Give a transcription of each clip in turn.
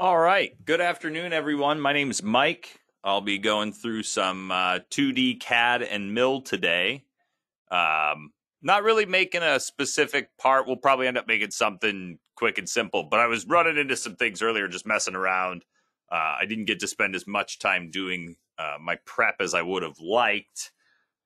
All right. Good afternoon, everyone. My name is Mike. I'll be going through some uh, 2D CAD and mill today. Um, not really making a specific part. We'll probably end up making something quick and simple. But I was running into some things earlier, just messing around. Uh, I didn't get to spend as much time doing uh, my prep as I would have liked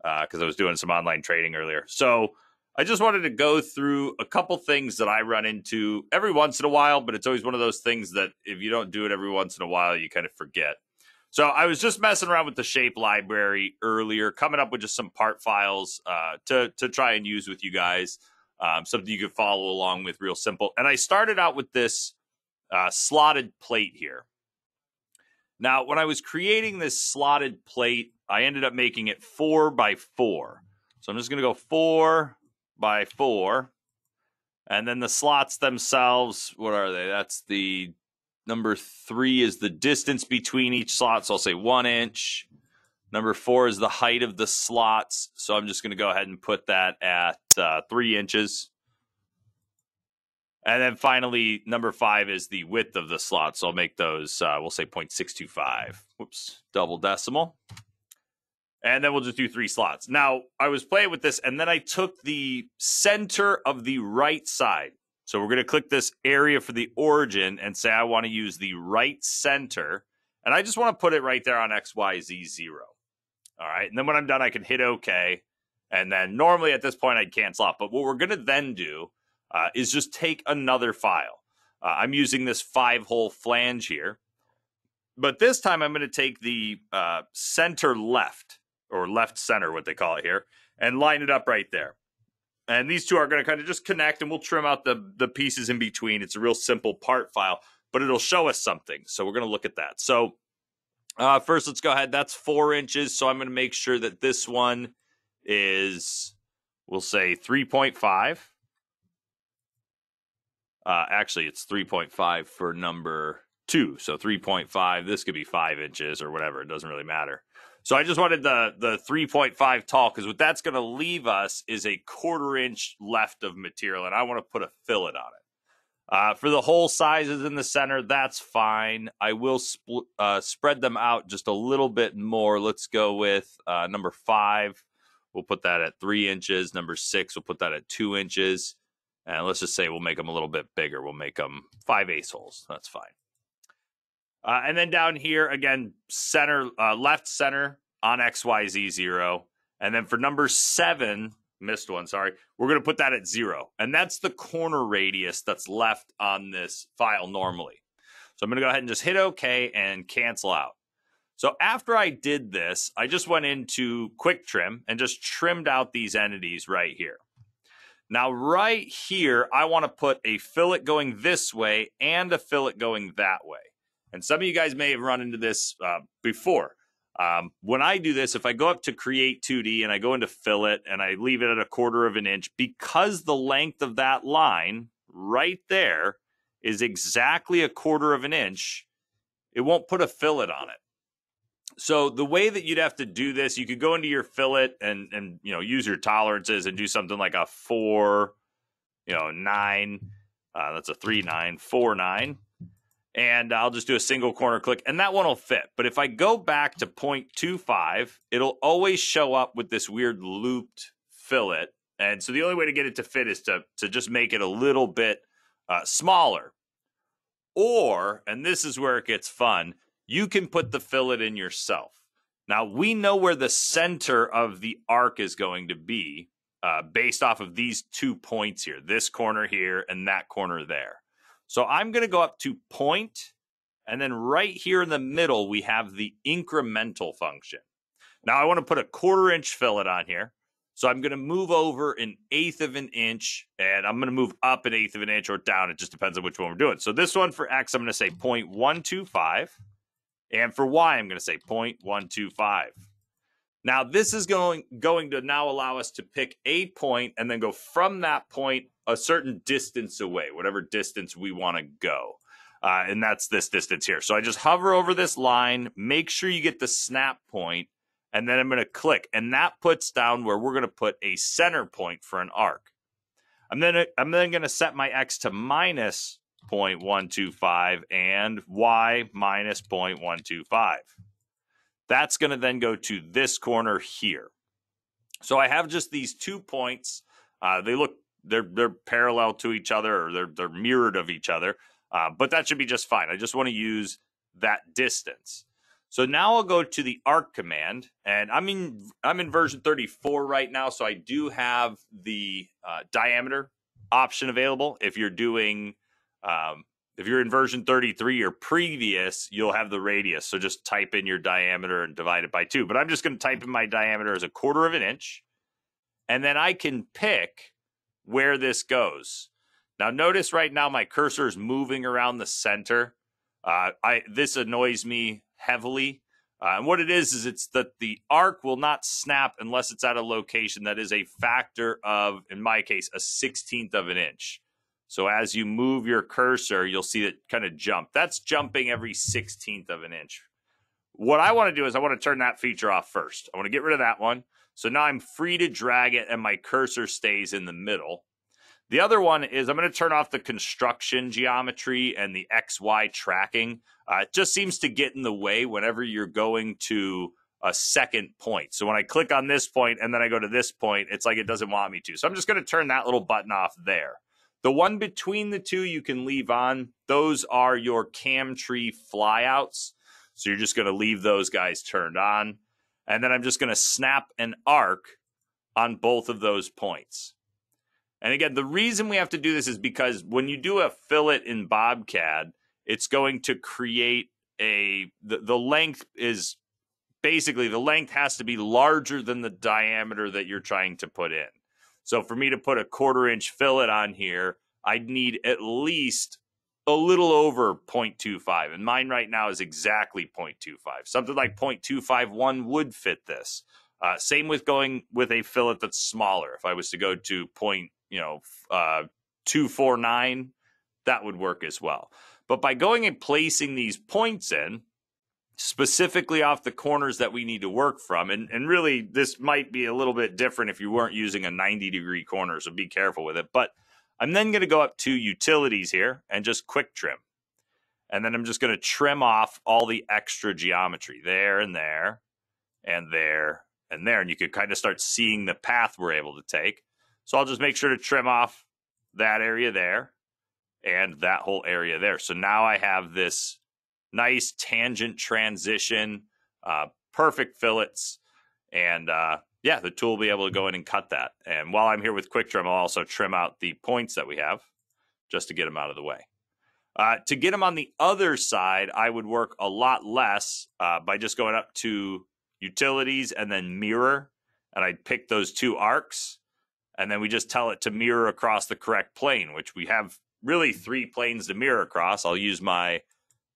because uh, I was doing some online trading earlier. So I just wanted to go through a couple things that I run into every once in a while, but it's always one of those things that if you don't do it every once in a while, you kind of forget. So I was just messing around with the shape library earlier, coming up with just some part files uh, to to try and use with you guys, um, something you could follow along with, real simple. And I started out with this uh, slotted plate here. Now, when I was creating this slotted plate, I ended up making it four by four. So I'm just going to go four by four. And then the slots themselves, what are they? That's the Number three is the distance between each slot. So I'll say one inch. Number four is the height of the slots. So I'm just going to go ahead and put that at uh, three inches. And then finally, number five is the width of the slot. So I'll make those, uh, we'll say 0.625. Whoops, double decimal. And then we'll just do three slots. Now, I was playing with this, and then I took the center of the right side. So we're going to click this area for the origin and say I want to use the right center. And I just want to put it right there on XYZ0. All right. And then when I'm done, I can hit OK. And then normally at this point, I'd cancel out. But what we're going to then do uh, is just take another file. Uh, I'm using this five hole flange here. But this time I'm going to take the uh, center left or left center, what they call it here, and line it up right there. And these two are going to kind of just connect and we'll trim out the, the pieces in between. It's a real simple part file, but it'll show us something. So we're going to look at that. So uh, first, let's go ahead. That's four inches. So I'm going to make sure that this one is, we'll say 3.5. Uh, actually, it's 3.5 for number two. So 3.5. This could be five inches or whatever. It doesn't really matter. So I just wanted the the 3.5 tall because what that's going to leave us is a quarter inch left of material, and I want to put a fillet on it. Uh, for the hole sizes in the center, that's fine. I will spl- uh, spread them out just a little bit more. Let's go with uh, number five. We'll put that at three inches. Number six, we'll put that at two inches. And let's just say we'll make them a little bit bigger. We'll make them five ace holes. That's fine. Uh, and then down here, again, center, uh, left center on XYZ zero. And then for number seven, missed one, sorry, we're going to put that at zero. And that's the corner radius that's left on this file normally. So I'm going to go ahead and just hit OK and cancel out. So after I did this, I just went into Quick Trim and just trimmed out these entities right here. Now, right here, I want to put a fillet going this way and a fillet going that way. And some of you guys may have run into this uh, before. Um, when I do this, if I go up to create 2D and I go into fillet and I leave it at a quarter of an inch, because the length of that line right there is exactly a quarter of an inch, it won't put a fillet on it. So the way that you'd have to do this, you could go into your fillet and and you know use your tolerances and do something like a four, you know nine. Uh, that's a three nine four nine and I'll just do a single corner click and that one will fit. But if I go back to 0.25, it'll always show up with this weird looped fillet. And so the only way to get it to fit is to, to just make it a little bit uh, smaller. Or, and this is where it gets fun, you can put the fillet in yourself. Now, we know where the center of the arc is going to be uh, based off of these two points here this corner here and that corner there. So I'm going to go up to point, and then right here in the middle, we have the incremental function. Now I want to put a quarter inch fillet on here. So I'm going to move over an eighth of an inch, and I'm going to move up an eighth of an inch or down. It just depends on which one we're doing. So this one for X, I'm going to say 0.125. And for Y, I'm going to say 0.125. Now, this is going, going to now allow us to pick a point and then go from that point a certain distance away, whatever distance we want to go. Uh, and that's this distance here. So I just hover over this line, make sure you get the snap point, and then I'm going to click. And that puts down where we're going to put a center point for an arc. I'm then, I'm then going to set my X to minus 0.125 and y minus 0.125. That's going to then go to this corner here. So I have just these two points. Uh, they look they're they're parallel to each other or they're they're mirrored of each other. Uh, but that should be just fine. I just want to use that distance. So now I'll go to the arc command, and I'm in I'm in version 34 right now, so I do have the uh, diameter option available. If you're doing um, if you're in version 33 or previous, you'll have the radius. So just type in your diameter and divide it by two. But I'm just going to type in my diameter as a quarter of an inch, and then I can pick where this goes. Now notice right now my cursor is moving around the center. Uh, I this annoys me heavily. Uh, and what it is is it's that the arc will not snap unless it's at a location that is a factor of, in my case, a sixteenth of an inch. So as you move your cursor, you'll see it kind of jump. That's jumping every sixteenth of an inch. What I want to do is I want to turn that feature off first. I want to get rid of that one. So now I'm free to drag it and my cursor stays in the middle. The other one is I'm going to turn off the construction geometry and the XY tracking. Uh, it just seems to get in the way whenever you're going to a second point. So when I click on this point and then I go to this point, it's like it doesn't want me to. So I'm just going to turn that little button off there. The one between the two you can leave on. Those are your cam tree flyouts. So you're just going to leave those guys turned on. And then I'm just going to snap an arc on both of those points. And again, the reason we have to do this is because when you do a fillet in BobCAD, it's going to create a the, the length is basically the length has to be larger than the diameter that you're trying to put in. So for me to put a quarter inch fillet on here, I'd need at least a little over 0.25. And mine right now is exactly 0.25. Something like 0.251 would fit this. Uh, same with going with a fillet that's smaller. If I was to go to point you know, uh, 249, that would work as well. But by going and placing these points in, specifically off the corners that we need to work from, and, and really this might be a little bit different if you weren't using a 90 degree corner, so be careful with it. But I'm then going to go up to utilities here and just quick trim. And then I'm just going to trim off all the extra geometry there and there and there and there. And you can kind of start seeing the path we're able to take. So I'll just make sure to trim off that area there and that whole area there. So now I have this nice tangent transition, uh, perfect fillets, and uh, yeah, the tool will be able to go in and cut that. And while I'm here with Quick Trim, I'll also trim out the points that we have just to get them out of the way. Uh, to get them on the other side, I would work a lot less uh, by just going up to utilities and then mirror, and I'd pick those two arcs and then we just tell it to mirror across the correct plane, which we have really three planes to mirror across. I'll use my,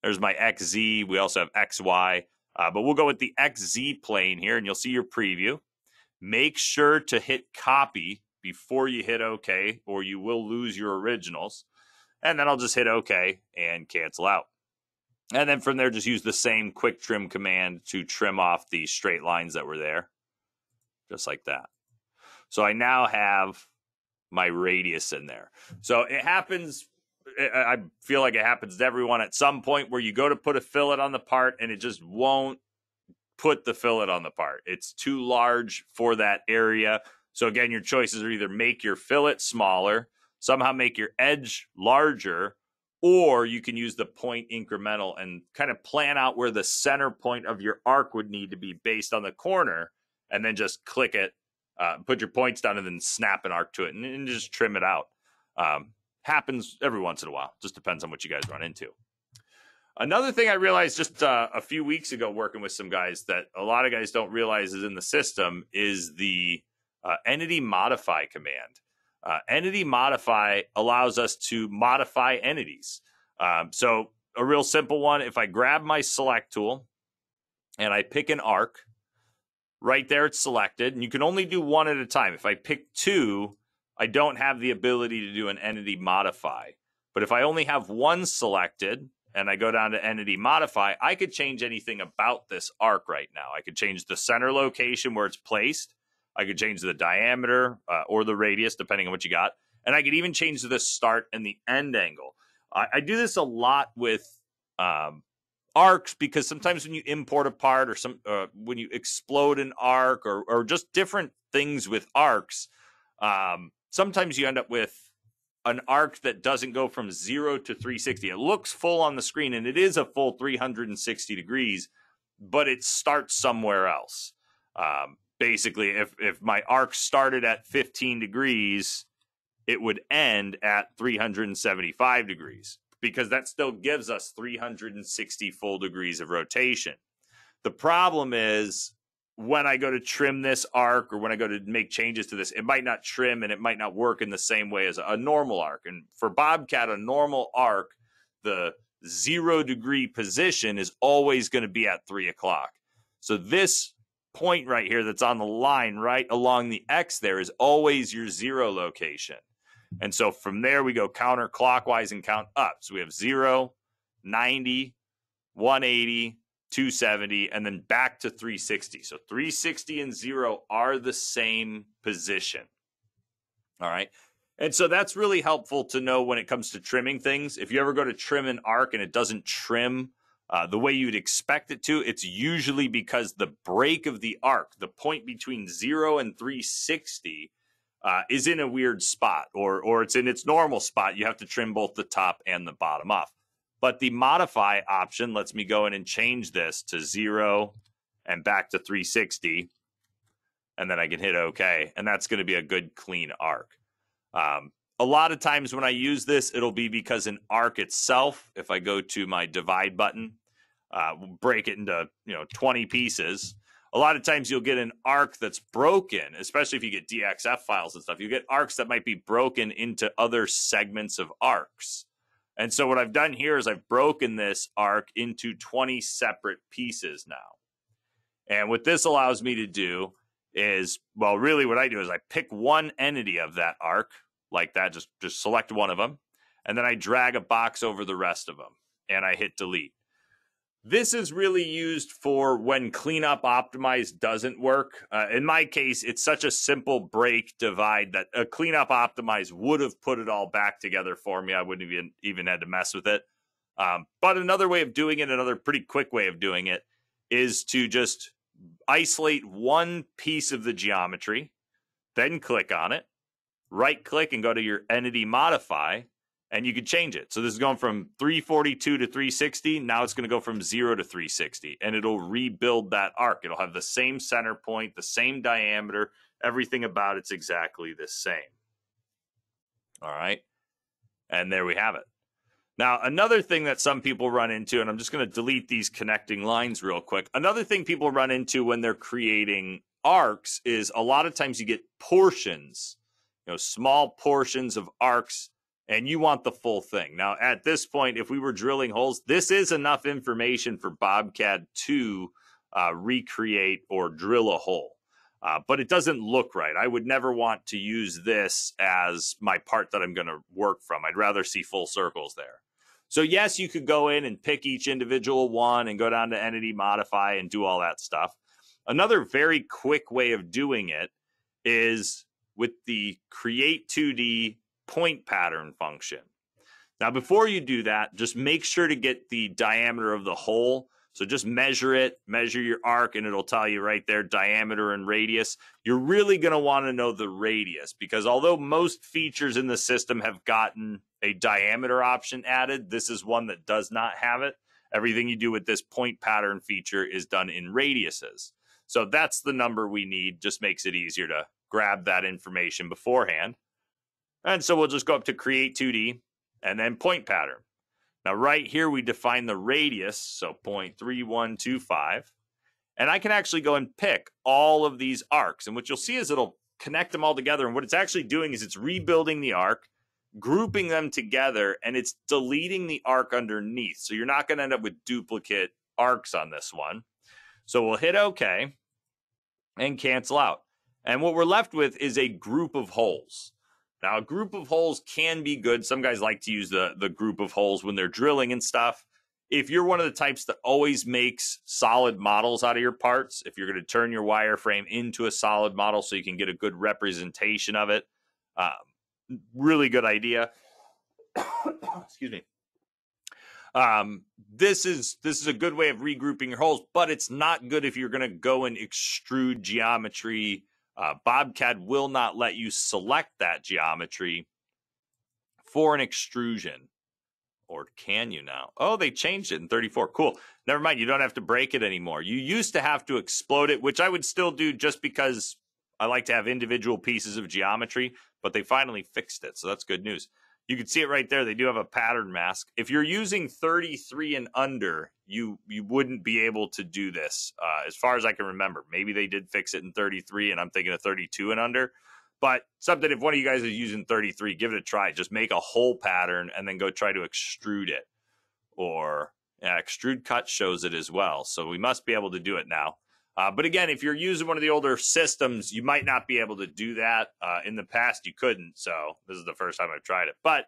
there's my XZ. We also have XY, uh, but we'll go with the XZ plane here and you'll see your preview. Make sure to hit copy before you hit OK or you will lose your originals. And then I'll just hit OK and cancel out. And then from there, just use the same quick trim command to trim off the straight lines that were there, just like that. So I now have my radius in there. So it happens. I feel like it happens to everyone at some point where you go to put a fillet on the part and it just won't put the fillet on the part. It's too large for that area. So again, your choices are either make your fillet smaller, somehow make your edge larger, or you can use the point incremental and kind of plan out where the center point of your arc would need to be based on the corner and then just click it uh, put your points down and then snap an arc to it and, and just trim it out. Um, happens every once in a while. Just depends on what you guys run into. Another thing I realized just uh, a few weeks ago working with some guys that a lot of guys don't realize is in the system is the uh, entity modify command. Uh, entity modify allows us to modify entities. Um, so a real simple one, if I grab my select tool and I pick an arc, right there it's selected and you can only do one at a time if i pick two i don't have the ability to do an entity modify. But if i only have one selected and i go down to entity modify i could change anything about this arc right now. I could change the center location where it's placed. I could change the diameter uh, or the radius depending on what you got. And i could even change the start and the end angle. I, I do this a lot with um, arcs because sometimes when you import a part or some uh, when you explode an arc or or just different things with arcs, um, sometimes you end up with an arc that doesn't go from zero to 360. It looks full on the screen and it is a full 360 degrees, but it starts somewhere else. Um, basically, if if my arc started at 15 degrees, it would end at 375 degrees because that still gives us 360 full degrees of rotation. The problem is when I go to trim this arc or when I go to make changes to this, it might not trim and it might not work in the same way as a normal arc. And for BobCAD, a normal arc, the zero degree position is always going to be at three o'clock. So this point right here that's on the line right along the X there is always your zero location. And so from there, we go counterclockwise and count up. So we have 0, 90, 180, 270, and then back to 360. So 360 and 0 are the same position. All right. And so that's really helpful to know when it comes to trimming things. If you ever go to trim an arc and it doesn't trim uh, the way you'd expect it to, it's usually because the break of the arc, the point between 0 and 360, uh, is in a weird spot or or it's in its normal spot, you have to trim both the top and the bottom off. But the modify option lets me go in and change this to zero and back to 360. And then I can hit OK. And that's going to be a good clean arc. Um, a lot of times when I use this, it'll be because an arc itself, if I go to my divide button, uh, break it into you know 20 pieces a lot of times you'll get an arc that's broken, especially if you get DXF files and stuff. You get arcs that might be broken into other segments of arcs. And so what I've done here is I've broken this arc into 20 separate pieces now. And what this allows me to do is, well, really what I do is I pick one entity of that arc like that, just, just select one of them. And then I drag a box over the rest of them and I hit delete. This is really used for when cleanup optimize doesn't work. Uh, in my case, it's such a simple break divide that a cleanup optimize would have put it all back together for me. I wouldn't even even had to mess with it. Um, but another way of doing it, another pretty quick way of doing it, is to just isolate one piece of the geometry, then click on it, right click and go to your entity modify, and you could change it. So this is going from 342 to 360. Now it's going to go from 0 to 360 and it'll rebuild that arc. It'll have the same center point, the same diameter, everything about it's exactly the same. All right. And there we have it. Now, another thing that some people run into, and I'm just going to delete these connecting lines real quick. Another thing people run into when they're creating arcs is a lot of times you get portions, you know, small portions of arcs and you want the full thing. Now, at this point, if we were drilling holes, this is enough information for BobCAD to uh, recreate or drill a hole. Uh, but it doesn't look right. I would never want to use this as my part that I'm going to work from. I'd rather see full circles there. So, yes, you could go in and pick each individual one and go down to entity modify and do all that stuff. Another very quick way of doing it is with the create 2D point pattern function. Now, before you do that, just make sure to get the diameter of the hole. So just measure it, measure your arc, and it'll tell you right there diameter and radius. You're really going to want to know the radius because although most features in the system have gotten a diameter option added, this is one that does not have it. Everything you do with this point pattern feature is done in radiuses. So that's the number we need. Just makes it easier to grab that information beforehand. And so we'll just go up to create 2D and then point pattern. Now, right here, we define the radius, so 0.3125. And I can actually go and pick all of these arcs. And what you'll see is it'll connect them all together. And what it's actually doing is it's rebuilding the arc, grouping them together, and it's deleting the arc underneath. So you're not going to end up with duplicate arcs on this one. So we'll hit OK and cancel out. And what we're left with is a group of holes. Now, a group of holes can be good. Some guys like to use the, the group of holes when they're drilling and stuff. If you're one of the types that always makes solid models out of your parts, if you're going to turn your wireframe into a solid model so you can get a good representation of it, um, really good idea. Excuse me. Um, this is this is a good way of regrouping your holes, but it's not good if you're going to go and extrude geometry. Uh, Bobcad will not let you select that geometry for an extrusion. Or can you now? Oh, they changed it in 34. Cool. Never mind. You don't have to break it anymore. You used to have to explode it, which I would still do just because I like to have individual pieces of geometry, but they finally fixed it. So that's good news. You can see it right there. They do have a pattern mask. If you're using 33 and under, you you wouldn't be able to do this. Uh, as far as I can remember, maybe they did fix it in 33, and I'm thinking of 32 and under. But something, if one of you guys is using 33, give it a try. Just make a hole pattern and then go try to extrude it. Or yeah, extrude cut shows it as well. So we must be able to do it now. Uh, but again, if you're using one of the older systems, you might not be able to do that. Uh, in the past, you couldn't. So this is the first time I've tried it. But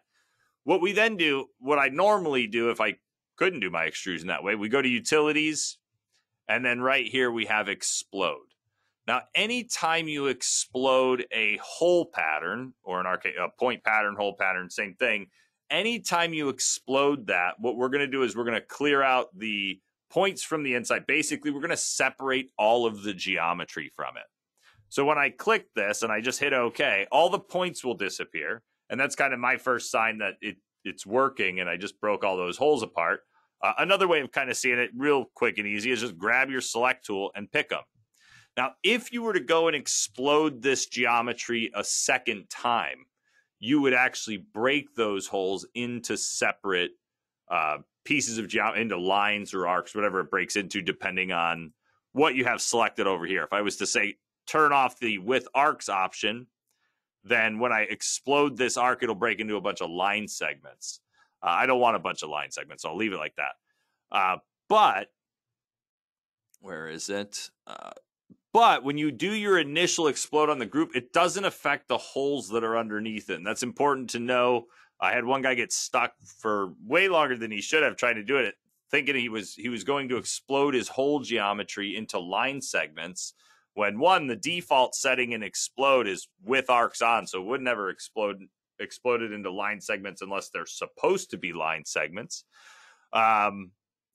what we then do, what I normally do if I couldn't do my extrusion that way, we go to utilities, and then right here we have explode. Now, anytime you explode a hole pattern, or an arcade, a point pattern, hole pattern, same thing. Anytime you explode that, what we're going to do is we're going to clear out the points from the inside. Basically, we're going to separate all of the geometry from it. So when I click this and I just hit OK, all the points will disappear. And that's kind of my first sign that it, it's working and I just broke all those holes apart. Uh, another way of kind of seeing it real quick and easy is just grab your select tool and pick them. Now, if you were to go and explode this geometry a second time, you would actually break those holes into separate uh, pieces of geometry into lines or arcs, whatever it breaks into, depending on what you have selected over here. If I was to say turn off the with arcs option, then when I explode this arc, it'll break into a bunch of line segments. Uh, I don't want a bunch of line segments, so I'll leave it like that. Uh, but where is it? Uh, but when you do your initial explode on the group, it doesn't affect the holes that are underneath it. And that's important to know I had one guy get stuck for way longer than he should have trying to do it, thinking he was he was going to explode his hole geometry into line segments. When one, the default setting in explode is with arcs on, so it would never explode exploded into line segments unless they're supposed to be line segments. Um,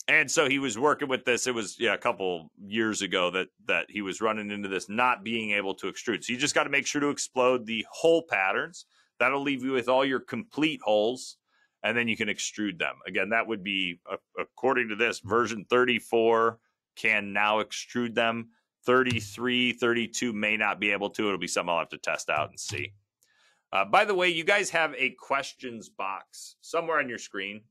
and so he was working with this. It was yeah a couple years ago that that he was running into this not being able to extrude. So you just got to make sure to explode the hole patterns That'll leave you with all your complete holes, and then you can extrude them. Again, that would be, according to this, version 34 can now extrude them. 33, 32 may not be able to. It'll be something I'll have to test out and see. Uh, by the way, you guys have a questions box somewhere on your screen.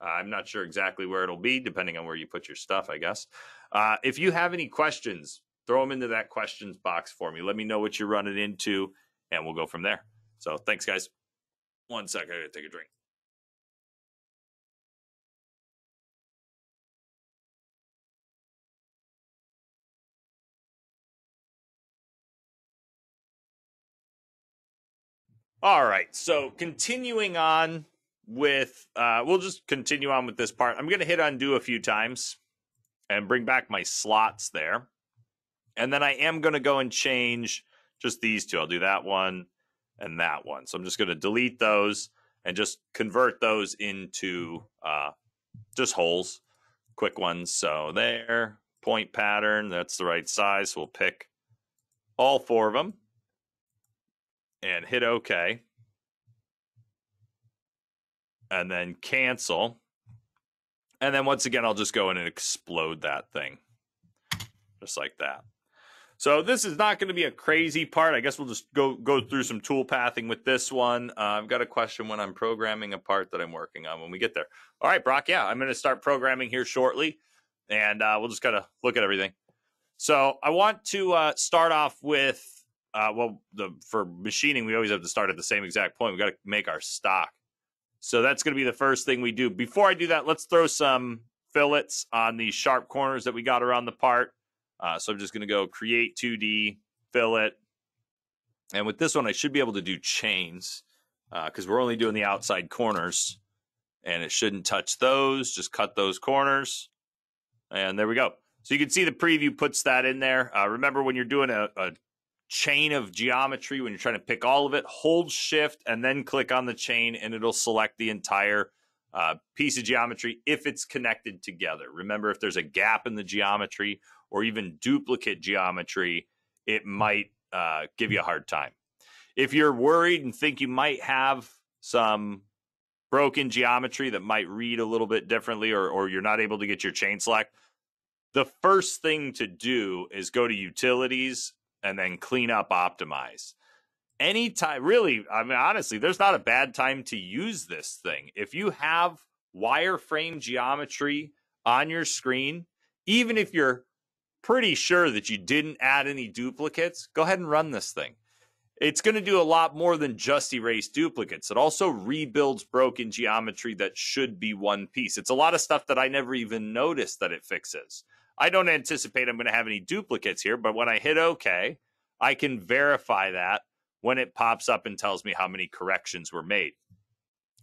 Uh, I'm not sure exactly where it'll be, depending on where you put your stuff, I guess. Uh, if you have any questions, throw them into that questions box for me. Let me know what you're running into, and we'll go from there. So thanks, guys. One sec, I gotta take a drink. All right. So continuing on with, uh, we'll just continue on with this part. I'm going to hit undo a few times and bring back my slots there. And then I am going to go and change just these two. I'll do that one and that one. So I'm just going to delete those and just convert those into uh, just holes, quick ones. So there, point pattern, that's the right size. We'll pick all four of them and hit OK. And then cancel. And then once again, I'll just go in and explode that thing. Just like that. So this is not going to be a crazy part. I guess we'll just go go through some tool pathing with this one. Uh, I've got a question when I'm programming a part that I'm working on when we get there. All right, Brock. Yeah, I'm going to start programming here shortly, and uh, we'll just kind of look at everything. So I want to uh, start off with uh, well, the for machining we always have to start at the same exact point. We've got to make our stock. So that's going to be the first thing we do. Before I do that, let's throw some fillets on the sharp corners that we got around the part. Uh, so I'm just going to go create 2D, fillet. And with this one, I should be able to do chains because uh, we're only doing the outside corners and it shouldn't touch those. Just cut those corners. And there we go. So you can see the preview puts that in there. Uh, remember when you're doing a, a chain of geometry, when you're trying to pick all of it, hold shift and then click on the chain and it'll select the entire uh, piece of geometry if it's connected together. Remember, if there's a gap in the geometry or even duplicate geometry, it might uh, give you a hard time. If you're worried and think you might have some broken geometry that might read a little bit differently or, or you're not able to get your chain select, the first thing to do is go to utilities and then clean up optimize anytime really i mean honestly there's not a bad time to use this thing if you have wireframe geometry on your screen even if you're pretty sure that you didn't add any duplicates. Go ahead and run this thing. It's going to do a lot more than just erase duplicates. It also rebuilds broken geometry that should be one piece. It's a lot of stuff that i never even noticed that it fixes. I don't anticipate i'm going to have any duplicates here but when i hit ok i can verify that when it pops up and tells me how many corrections were made.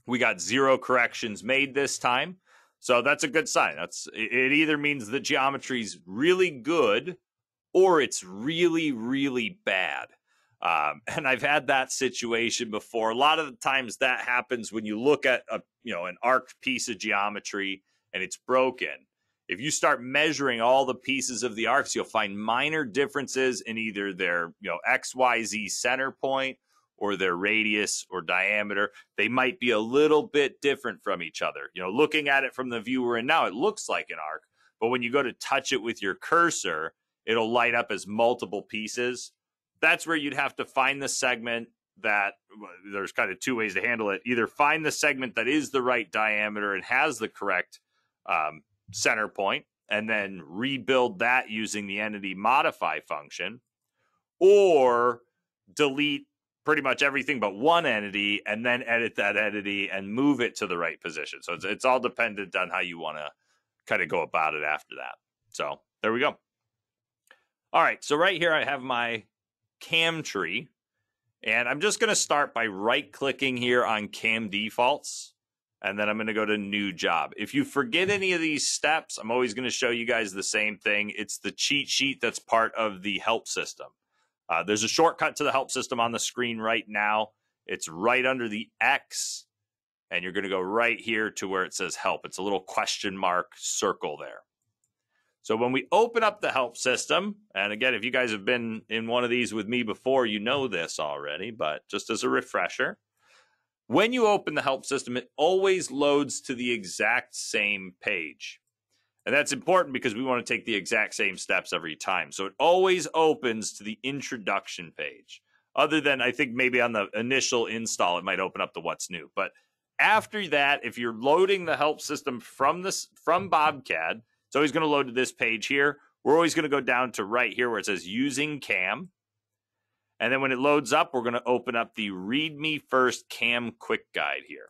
We got zero corrections made this time. So that's a good sign. That's it either means the geometry's really good or it's really, really bad. Um, and I've had that situation before. A lot of the times that happens when you look at a you know an arced piece of geometry and it's broken if you start measuring all the pieces of the arcs, you'll find minor differences in either their, you know, XYZ center point or their radius or diameter. They might be a little bit different from each other. You know, looking at it from the viewer we're now, it looks like an arc, but when you go to touch it with your cursor, it'll light up as multiple pieces. That's where you'd have to find the segment that there's kind of two ways to handle it. Either find the segment that is the right diameter and has the correct um, center point and then rebuild that using the entity modify function, or delete pretty much everything but one entity and then edit that entity and move it to the right position. So it's, it's all dependent on how you want to kind of go about it after that. So there we go. All right. So right here, I have my cam tree. And I'm just going to start by right clicking here on cam defaults and then I'm going to go to new job. If you forget any of these steps, I'm always going to show you guys the same thing. It's the cheat sheet that's part of the help system. Uh, there's a shortcut to the help system on the screen right now. It's right under the X, and you're going to go right here to where it says help. It's a little question mark circle there. So when we open up the help system, and again, if you guys have been in one of these with me before, you know this already, but just as a refresher, when you open the help system, it always loads to the exact same page. And that's important because we want to take the exact same steps every time. So it always opens to the introduction page. Other than I think maybe on the initial install, it might open up the what's new. But after that, if you're loading the help system from this from Bobcad, it's always going to load to this page here. We're always going to go down to right here where it says using cam. And then when it loads up, we're going to open up the README First Cam Quick Guide here.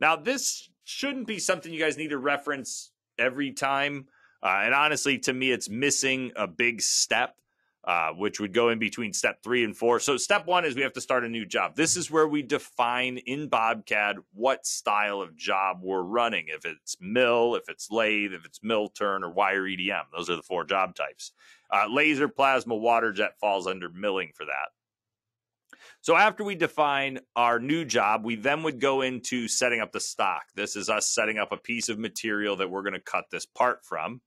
Now, this shouldn't be something you guys need to reference every time. Uh, and honestly, to me, it's missing a big step, uh, which would go in between step three and four. So, step one is we have to start a new job. This is where we define in Bobcad what style of job we're running. If it's mill, if it's lathe, if it's mill turn, or wire EDM. Those are the four job types. Uh, laser plasma water jet falls under milling for that. So after we define our new job, we then would go into setting up the stock. This is us setting up a piece of material that we're going to cut this part from.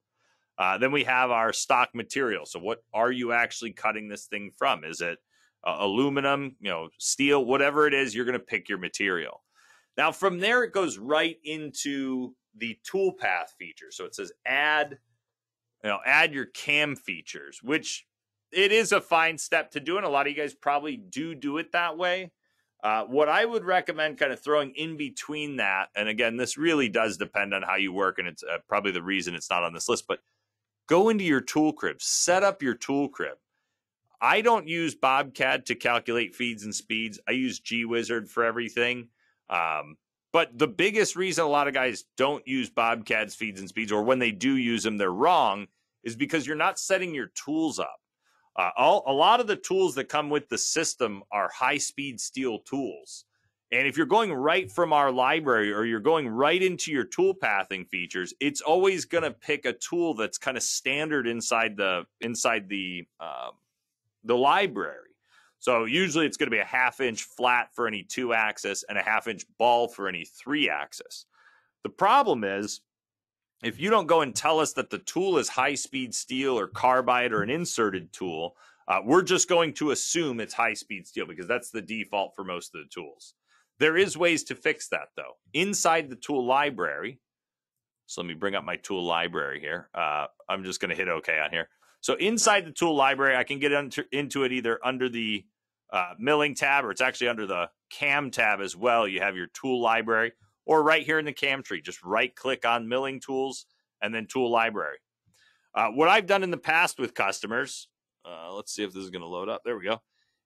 Uh, then we have our stock material. So what are you actually cutting this thing from? Is it uh, aluminum, you know, steel, whatever it is, you're going to pick your material. Now from there, it goes right into the toolpath feature. So it says add you know, add your cam features, which it is a fine step to do, and a lot of you guys probably do do it that way. Uh, what I would recommend kind of throwing in between that, and again, this really does depend on how you work, and it's uh, probably the reason it's not on this list, but go into your tool crib, set up your tool crib. I don't use Bobcad to calculate feeds and speeds. I use GWizard for everything. Um, but the biggest reason a lot of guys don't use Bobcad's feeds and speeds, or when they do use them, they're wrong, is because you're not setting your tools up. Uh, all, a lot of the tools that come with the system are high speed steel tools. And if you're going right from our library or you're going right into your tool pathing features, it's always going to pick a tool that's kind of standard inside the inside the um, the library. So usually it's going to be a half inch flat for any two axis and a half inch ball for any three axis. The problem is if you don't go and tell us that the tool is high speed steel or carbide or an inserted tool, uh, we're just going to assume it's high speed steel because that's the default for most of the tools. There is ways to fix that though. Inside the tool library, so let me bring up my tool library here. Uh, I'm just going to hit OK on here. So inside the tool library, I can get into, into it either under the uh, milling tab or it's actually under the cam tab as well. You have your tool library or right here in the cam tree, just right click on milling tools and then tool library. Uh, what I've done in the past with customers, uh, let's see if this is going to load up. There we go.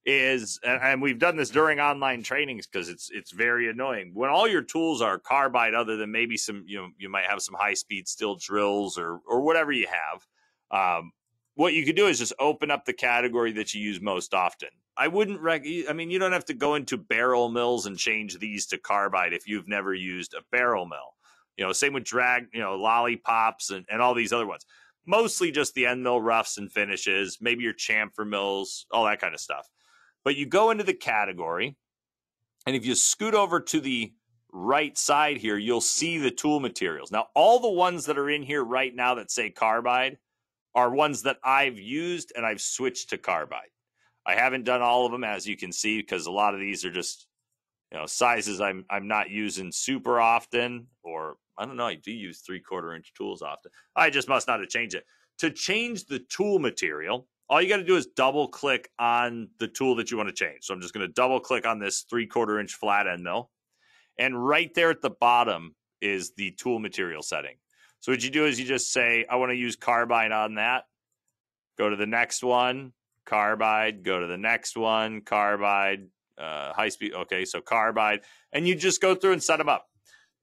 Is and, and we've done this during online trainings because it's it's very annoying when all your tools are carbide, other than maybe some you know you might have some high speed steel drills or or whatever you have. Um, what you could do is just open up the category that you use most often. I wouldn't rec. I mean, you don't have to go into barrel mills and change these to carbide if you've never used a barrel mill. You know, same with drag, you know, lollipops and, and all these other ones. Mostly just the end mill roughs and finishes, maybe your chamfer mills, all that kind of stuff. But you go into the category, and if you scoot over to the right side here, you'll see the tool materials. Now, all the ones that are in here right now that say carbide are ones that I've used and I've switched to carbide. I haven't done all of them, as you can see, because a lot of these are just you know sizes I'm I'm not using super often, or I don't know. I do use three quarter inch tools often. I just must not have changed it. To change the tool material, all you got to do is double click on the tool that you want to change. So I'm just going to double click on this three quarter inch flat end mill, and right there at the bottom is the tool material setting. So what you do is you just say, I want to use carbide on that. Go to the next one, carbide, go to the next one, carbide, uh, high speed. Okay, so carbide, and you just go through and set them up.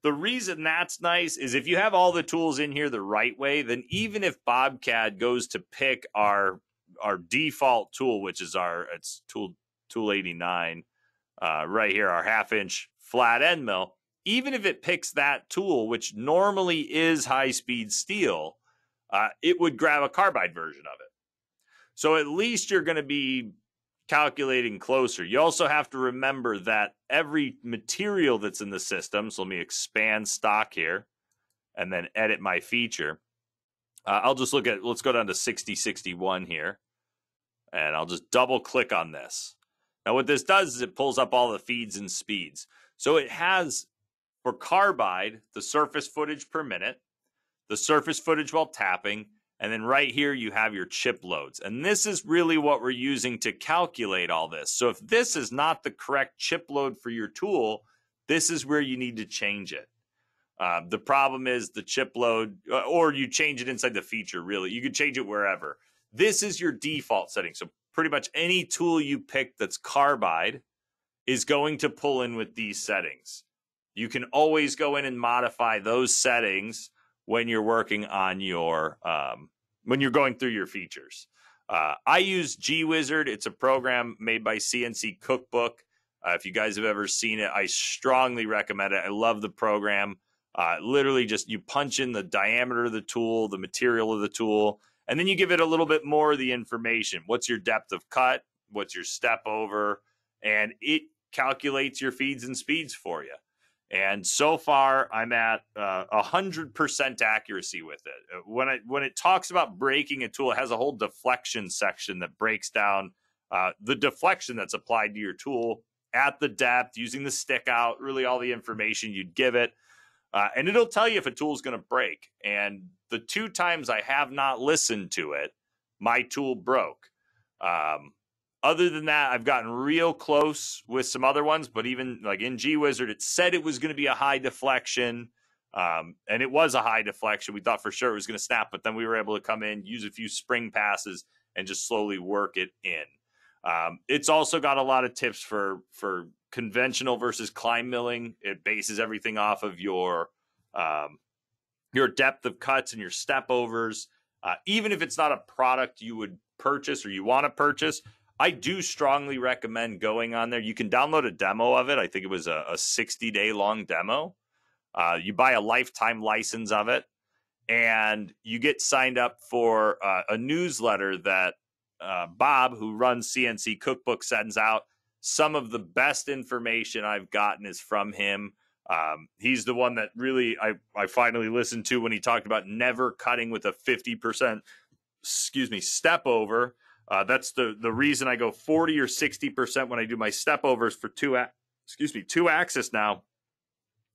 The reason that's nice is if you have all the tools in here the right way, then even if Bobcad goes to pick our our default tool, which is our it's tool tool 89, uh, right here, our half inch flat end mill, even if it picks that tool, which normally is high speed steel, uh, it would grab a carbide version of it. So at least you're going to be calculating closer. You also have to remember that every material that's in the system, so let me expand stock here and then edit my feature. Uh, I'll just look at, let's go down to 6061 here and I'll just double click on this. Now, what this does is it pulls up all the feeds and speeds. So it has for carbide the surface footage per minute, the surface footage while tapping, and then right here, you have your chip loads. And this is really what we're using to calculate all this. So if this is not the correct chip load for your tool, this is where you need to change it. Uh, the problem is the chip load, uh, or you change it inside the feature, really. You could change it wherever. This is your default setting. So pretty much any tool you pick that's carbide is going to pull in with these settings. You can always go in and modify those settings when you're working on your um, when you're going through your features. Uh, I use GWizard. It's a program made by CNC Cookbook. Uh, if you guys have ever seen it, I strongly recommend it. I love the program. Uh, literally, just you punch in the diameter of the tool, the material of the tool, and then you give it a little bit more of the information. What's your depth of cut? What's your step over? And it calculates your feeds and speeds for you. And so far, I'm at uh, a hundred percent accuracy with it. Uh, when it when it talks about breaking a tool, it has a whole deflection section that breaks down uh, the deflection that's applied to your tool at the depth, using the stick out, really all the information you'd give it, uh, and it'll tell you if a tool is going to break. And the two times I have not listened to it, my tool broke. Um, other than that, I've gotten real close with some other ones, but even like in G Wizard, it said it was going to be a high deflection. Um, and it was a high deflection. We thought for sure it was going to snap, but then we were able to come in, use a few spring passes, and just slowly work it in. Um, it's also got a lot of tips for for conventional versus climb milling. It bases everything off of your um, your depth of cuts and your step overs. Uh, even if it's not a product you would purchase or you want to purchase, I do strongly recommend going on there. You can download a demo of it. I think it was a, a 60 day long demo. Uh, you buy a lifetime license of it, and you get signed up for uh, a newsletter that uh, Bob, who runs CNC Cookbook, sends out. Some of the best information I've gotten is from him. Um, he's the one that really I, I finally listened to when he talked about never cutting with a 50%, excuse me, step over. Uh, that's the, the reason I go 40 or 60% when I do my stepovers for two, excuse me, two axis now.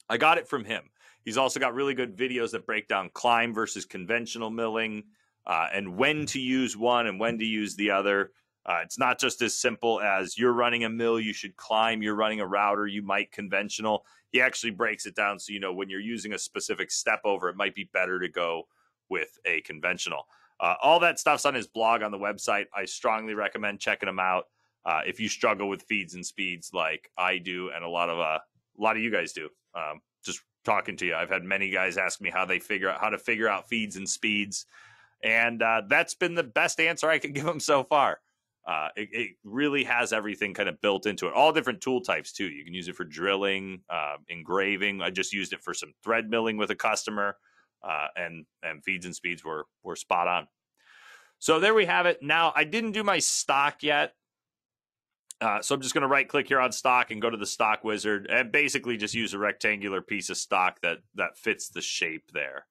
I got it from him. He's also got really good videos that break down climb versus conventional milling uh, and when to use one and when to use the other. Uh, it's not just as simple as you're running a mill, you should climb, you're running a router, you might conventional. He actually breaks it down so you know when you're using a specific step over, it might be better to go with a conventional. Uh, all that stuff's on his blog on the website. I strongly recommend checking him out uh, if you struggle with feeds and speeds like I do, and a lot of uh, a lot of you guys do. Um, just talking to you, I've had many guys ask me how they figure out how to figure out feeds and speeds, and uh, that's been the best answer I can give them so far. Uh, it, it, really has everything kind of built into it. All different tool types too. You can use it for drilling, uh, engraving. I just used it for some thread milling with a customer, uh, and and feeds and speeds were were spot on. So there we have it. Now I didn't do my stock yet, uh, so I'm just going to right click here on stock and go to the stock wizard, and basically just use a rectangular piece of stock that that fits the shape there.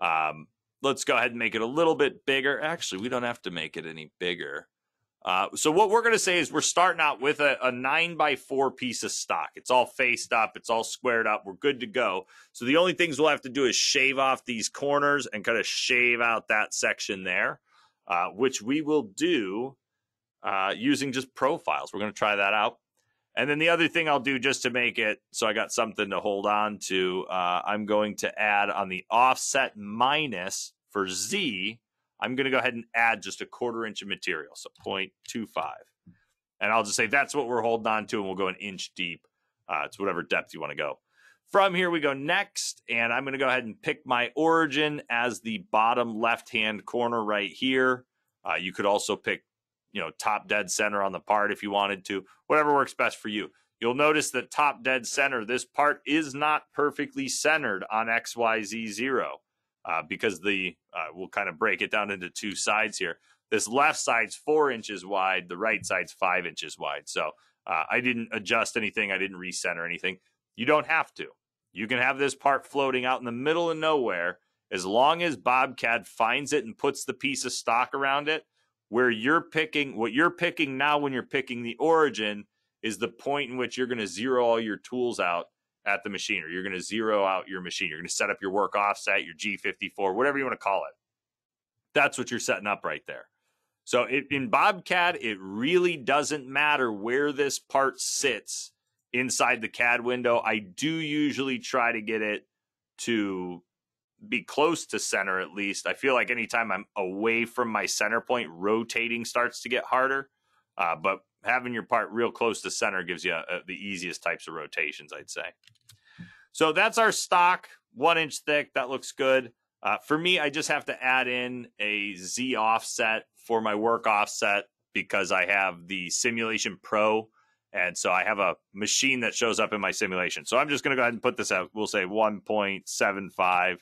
Um, let's go ahead and make it a little bit bigger. Actually, we don't have to make it any bigger. Uh, so what we're going to say is we're starting out with a, a, nine by four piece of stock. It's all faced up. It's all squared up. We're good to go. So the only things we'll have to do is shave off these corners and kind of shave out that section there, uh, which we will do uh, using just profiles. We're going to try that out. And then the other thing I'll do just to make it so I got something to hold on to, uh, I'm going to add on the offset minus for Z I'm going to go ahead and add just a quarter inch of material, so 0.25. And I'll just say that's what we're holding on to, and we'll go an inch deep. Uh, it's whatever depth you want to go. From here, we go next, and I'm going to go ahead and pick my origin as the bottom left-hand corner right here. Uh, you could also pick, you know, top dead center on the part if you wanted to, whatever works best for you. You'll notice that top dead center, this part is not perfectly centered on XYZ0 uh, because the uh, we'll kind of break it down into two sides here. This left side's four inches wide, the right side's five inches wide. So uh, I didn't adjust anything, I didn't recenter anything. You don't have to. You can have this part floating out in the middle of nowhere as long as BobCAD finds it and puts the piece of stock around it. Where you're picking, what you're picking now when you're picking the origin is the point in which you're going to zero all your tools out at the machine, or you're going to zero out your machine. You're going to set up your work offset, your G54, whatever you want to call it. That's what you're setting up right there. So it, in BobCAD, it really doesn't matter where this part sits inside the CAD window. I do usually try to get it to be close to center at least. I feel like anytime I'm away from my center point, rotating starts to get harder. Uh, but having your part real close to center gives you a, a, the easiest types of rotations, I'd say. So that's our stock, one inch thick. That looks good. Uh, for me, I just have to add in a Z offset for my work offset because I have the Simulation Pro. And so I have a machine that shows up in my simulation. So I'm just going to go ahead and put this out. We'll say 1.75.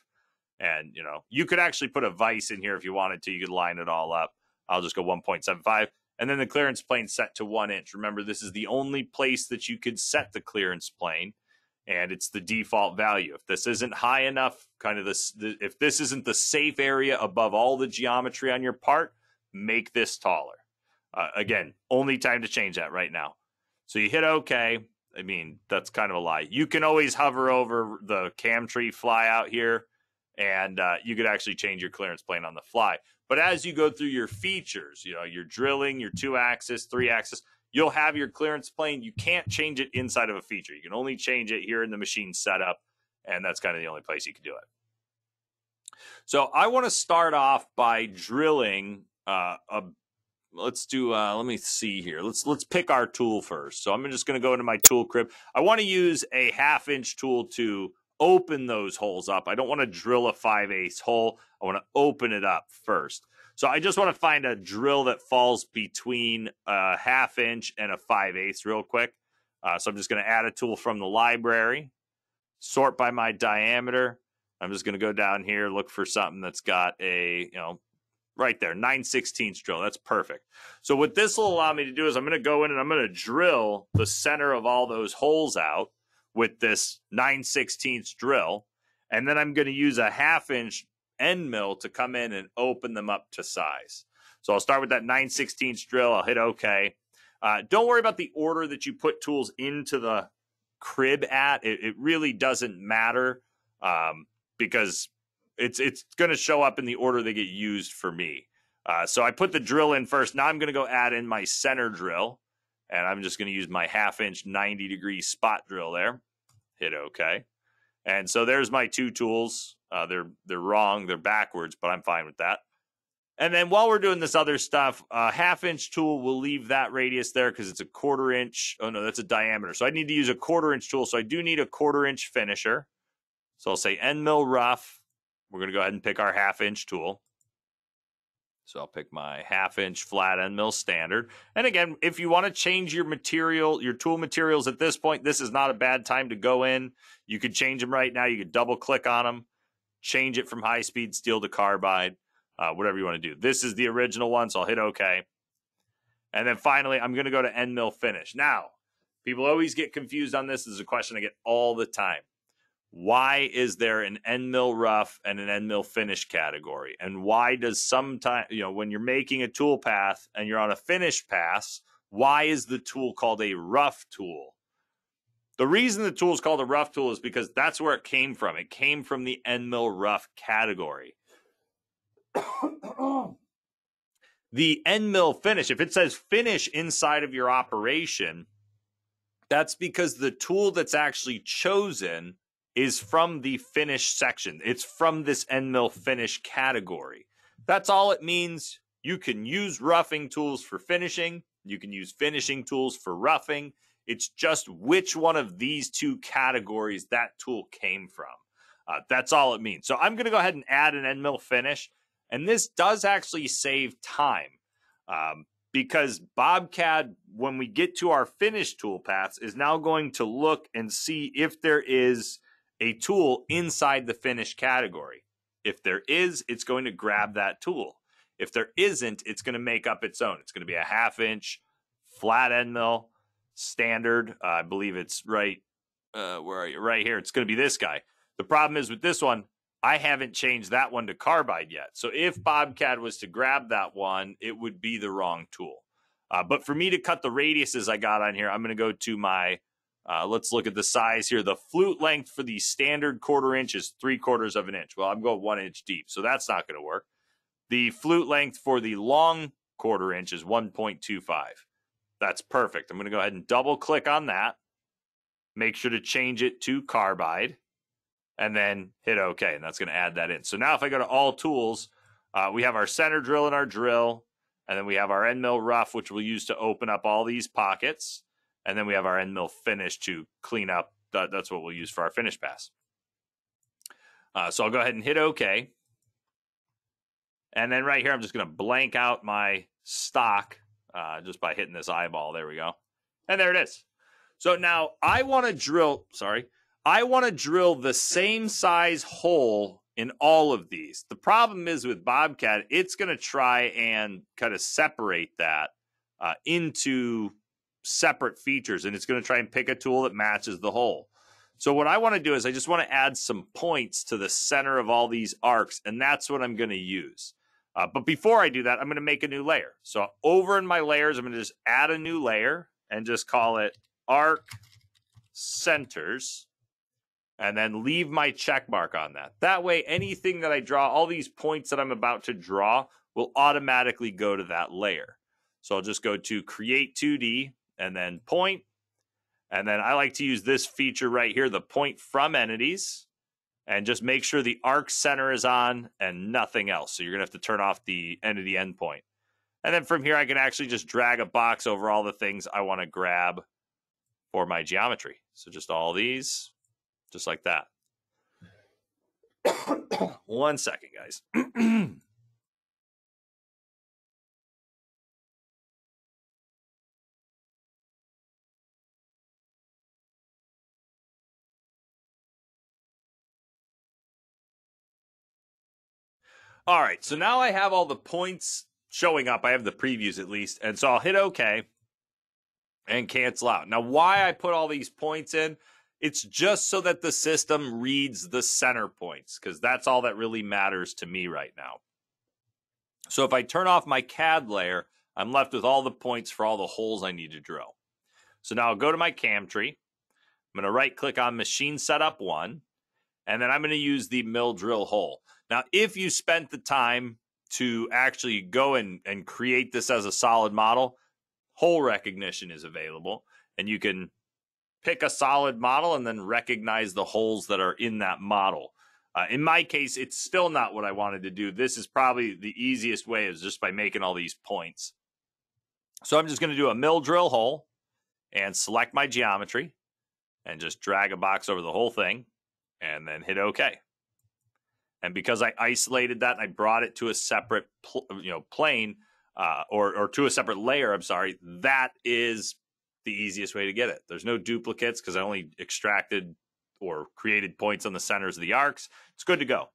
And, you know, you could actually put a vice in here if you wanted to. You could line it all up. I'll just go 1.75. And then the clearance plane set to one inch. Remember, this is the only place that you could set the clearance plane, and it's the default value. If this isn't high enough, kind of this, the, if this isn't the safe area above all the geometry on your part, make this taller. Uh, again, only time to change that right now. So you hit OK. I mean, that's kind of a lie. You can always hover over the cam tree fly out here, and uh, you could actually change your clearance plane on the fly. But as you go through your features, you know, your drilling, your two axis, three axis, you'll have your clearance plane. You can't change it inside of a feature. You can only change it here in the machine setup. And that's kind of the only place you can do it. So I want to start off by drilling uh, a let's do uh, let me see here let's let's pick our tool first so i'm just going to go into my tool crib i want to use a half inch tool to open those holes up. I don't want to drill a 5 eighths hole. I want to open it up first. So I just want to find a drill that falls between a half inch and a 5 eighths real quick. Uh, so I'm just going to add a tool from the library, sort by my diameter. I'm just going to go down here, look for something that's got a, you know, right there, 9 16ths drill. That's perfect. So what this will allow me to do is I'm going to go in and I'm going to drill the center of all those holes out with this 9 16ths drill. And then I'm going to use a half inch end mill to come in and open them up to size. So I'll start with that 9 16ths drill. I'll hit OK. Uh, don't worry about the order that you put tools into the crib at. It, it really doesn't matter um, because it's it's going to show up in the order they get used for me. Uh, so I put the drill in first. Now I'm going to go add in my center drill, and I'm just going to use my half inch 90 degree spot drill there. Hit OK. And so there's my two tools. Uh, they're they're wrong. They're backwards, but I'm fine with that. And then while we're doing this other stuff, a half inch tool will leave that radius there because it's a quarter inch. Oh no, that's a diameter. So I need to use a quarter inch tool. So I do need a quarter inch finisher. So I'll say end mill rough. We're going to go ahead and pick our half inch tool. So I'll pick my half inch flat end mill standard. And again, if you want to change your material, your tool materials at this point, this is not a bad time to go in. You could change them right now. You could double click on them, change it from high speed steel to carbide, uh, whatever you want to do. This is the original one, so I'll hit OK. And then finally, I'm going to go to end mill finish. Now, people always get confused on this. This is a question I get all the time why is there an end mill rough and an end mill finish category? And why does sometimes, you know, when you're making a tool path and you're on a finish pass, why is the tool called a rough tool? The reason the tool is called a rough tool is because that's where it came from. It came from the end mill rough category. the end mill finish, if it says finish inside of your operation, that's because the tool that's actually chosen is from the finish section. It's from this end mill finish category. That's all it means. You can use roughing tools for finishing. You can use finishing tools for roughing. It's just which one of these two categories that tool came from. Uh, that's all it means. So I'm going to go ahead and add an end mill finish. And this does actually save time um, because BobCAD, when we get to our finish tool paths, is now going to look and see if there is a tool inside the finish category. If there is, it's going to grab that tool. If there isn't, it's going to make up its own. It's going to be a half inch flat end mill standard. Uh, I believe it's right. Uh, where are you? Right here. It's going to be this guy. The problem is with this one, I haven't changed that one to carbide yet. So if BobCAD was to grab that one, it would be the wrong tool. Uh, but for me to cut the radiuses I got on here, I'm going to go to my uh, let's look at the size here. The flute length for the standard quarter inch is three quarters of an inch. Well, I'm going one inch deep, so that's not going to work. The flute length for the long quarter inch is 1.25. That's perfect. I'm going to go ahead and double click on that. Make sure to change it to carbide and then hit OK. And that's going to add that in. So now if I go to all tools, uh, we have our center drill and our drill. And then we have our end mill rough, which we'll use to open up all these pockets. And then we have our end mill finish to clean up. That, that's what we'll use for our finish pass. Uh, so I'll go ahead and hit OK. And then right here, I'm just going to blank out my stock uh, just by hitting this eyeball. There we go. And there it is. So now I want to drill, sorry, I want to drill the same size hole in all of these. The problem is with BobCAD, it's going to try and kind of separate that uh, into separate features and it's going to try and pick a tool that matches the hole. So what I want to do is I just want to add some points to the center of all these arcs and that's what I'm going to use. Uh, but before I do that, I'm going to make a new layer. So over in my layers, I'm going to just add a new layer and just call it arc centers and then leave my check mark on that. That way, anything that I draw, all these points that I'm about to draw will automatically go to that layer. So I'll just go to create 2D and then point. And then I like to use this feature right here, the point from entities, and just make sure the arc center is on and nothing else. So you're going to have to turn off the entity endpoint. And then from here, I can actually just drag a box over all the things I want to grab for my geometry. So just all these, just like that. One second, guys. All right, so now I have all the points showing up. I have the previews at least. And so I'll hit OK and cancel out. Now, why I put all these points in, It's just so that the system reads the center points because that's all that really matters to me right now. So if I turn off my CAD layer, I'm left with all the points for all the holes I need to drill. So now I'll go to my cam tree. I'm going to right click on machine setup one, and then I'm going to use the mill drill hole. Now, if you spent the time to actually go and, and create this as a solid model, hole recognition is available, and you can pick a solid model and then recognize the holes that are in that model. Uh, in my case, it's still not what I wanted to do. This is probably the easiest way is just by making all these points. So I'm just going to do a mill drill hole and select my geometry and just drag a box over the whole thing and then hit OK. And because I isolated that and I brought it to a separate pl- you know plane uh, or or to a separate layer, I'm sorry, that is the easiest way to get it. There's no duplicates because I only extracted or created points on the centers of the arcs. It's good to go.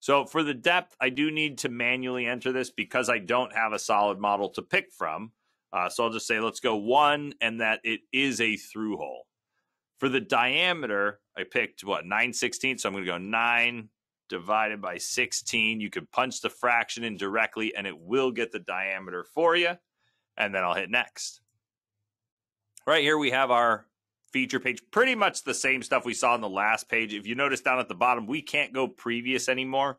So for the depth, I do need to manually enter this because I don't have a solid model to pick from. Uh, so I'll just say, let's go one, and that it is a through hole. For the diameter, I picked what, 9 16 So I'm going to go 9 divided by 16. You could punch the fraction in directly, and it will get the diameter for you. And then I'll hit next. Right here, we have our feature page. Pretty much the same stuff we saw on the last page. If you notice down at the bottom, we can't go previous anymore.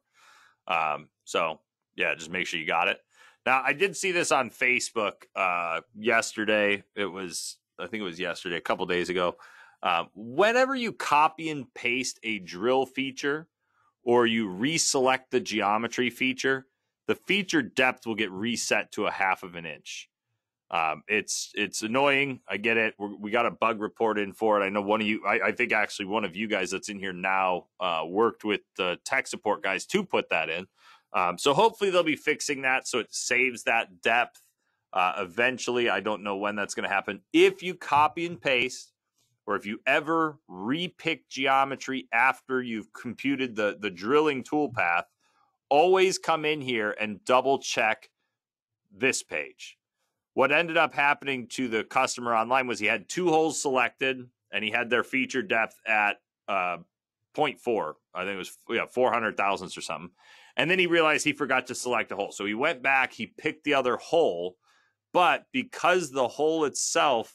Um, so, yeah, just make sure you got it. Now, I did see this on Facebook uh, yesterday. It was, I think it was yesterday, a couple days ago. Um, whenever you copy and paste a drill feature or you reselect the geometry feature, the feature depth will get reset to a half of an inch. Um, it's it's annoying. I get it. We're, we got a bug report in for it. I know one of you. I, I think actually one of you guys that's in here now uh, worked with the tech support guys to put that in. Um, so hopefully they'll be fixing that so it saves that depth. Uh, eventually, I don't know when that's going to happen. If you copy and paste, or if you ever repick geometry after you've computed the the drilling toolpath, always come in here and double check this page what ended up happening to the customer online was he had two holes selected and he had their feature depth at uh, 0.4. I think it was yeah, 400 thousandths or something. And then he realized he forgot to select a hole. So he went back, he picked the other hole, but because the hole itself,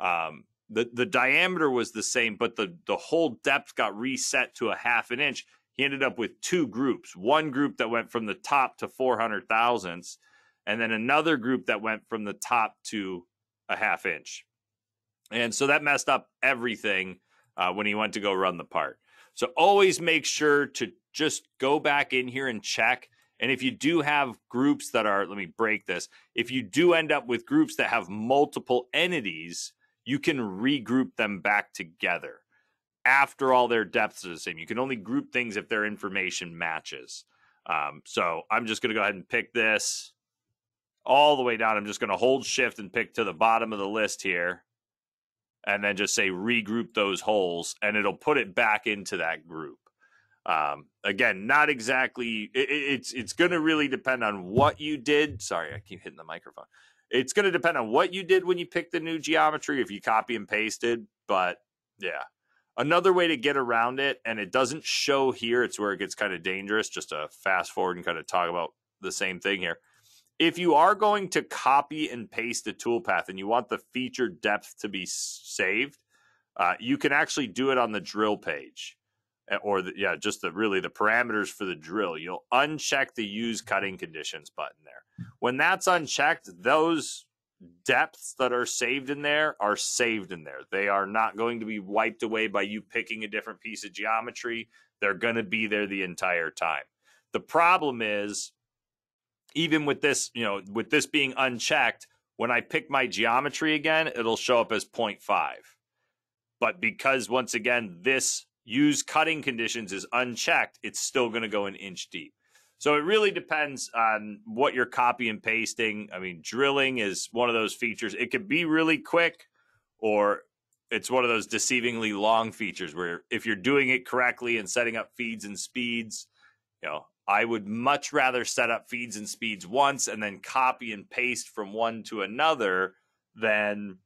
um, the, the diameter was the same, but the, the hole depth got reset to a half an inch. He ended up with two groups. One group that went from the top to 400 thousandths, and then another group that went from the top to a half inch. And so that messed up everything uh, when he went to go run the part. So always make sure to just go back in here and check. And if you do have groups that are, let me break this, if you do end up with groups that have multiple entities, you can regroup them back together after all their depths are the same. You can only group things if their information matches. Um, so I'm just going to go ahead and pick this all the way down. I'm just going to hold shift and pick to the bottom of the list here and then just say regroup those holes and it'll put it back into that group. Um, again, not exactly. It, it's it's going to really depend on what you did. Sorry, I keep hitting the microphone. It's going to depend on what you did when you picked the new geometry. If you copy and pasted, but yeah, another way to get around it, and it doesn't show here. It's where it gets kind of dangerous. Just to fast forward and kind of talk about the same thing here if you are going to copy and paste a toolpath and you want the feature depth to be saved, uh, you can actually do it on the drill page or the, yeah, just the really the parameters for the drill. You'll uncheck the use mm-hmm. cutting conditions button there. When that's unchecked, those depths that are saved in there are saved in there. They are not going to be wiped away by you picking a different piece of geometry. They're going to be there the entire time. The problem is even with this, you know, with this being unchecked, when I pick my geometry again, it'll show up as 0.5. But because once again, this use cutting conditions is unchecked, it's still going to go an inch deep. So it really depends on what you're copy and pasting. I mean, drilling is one of those features. It could be really quick or it's one of those deceivingly long features where if you're doing it correctly and setting up feeds and speeds, you know, I would much rather set up feeds and speeds once and then copy and paste from one to another than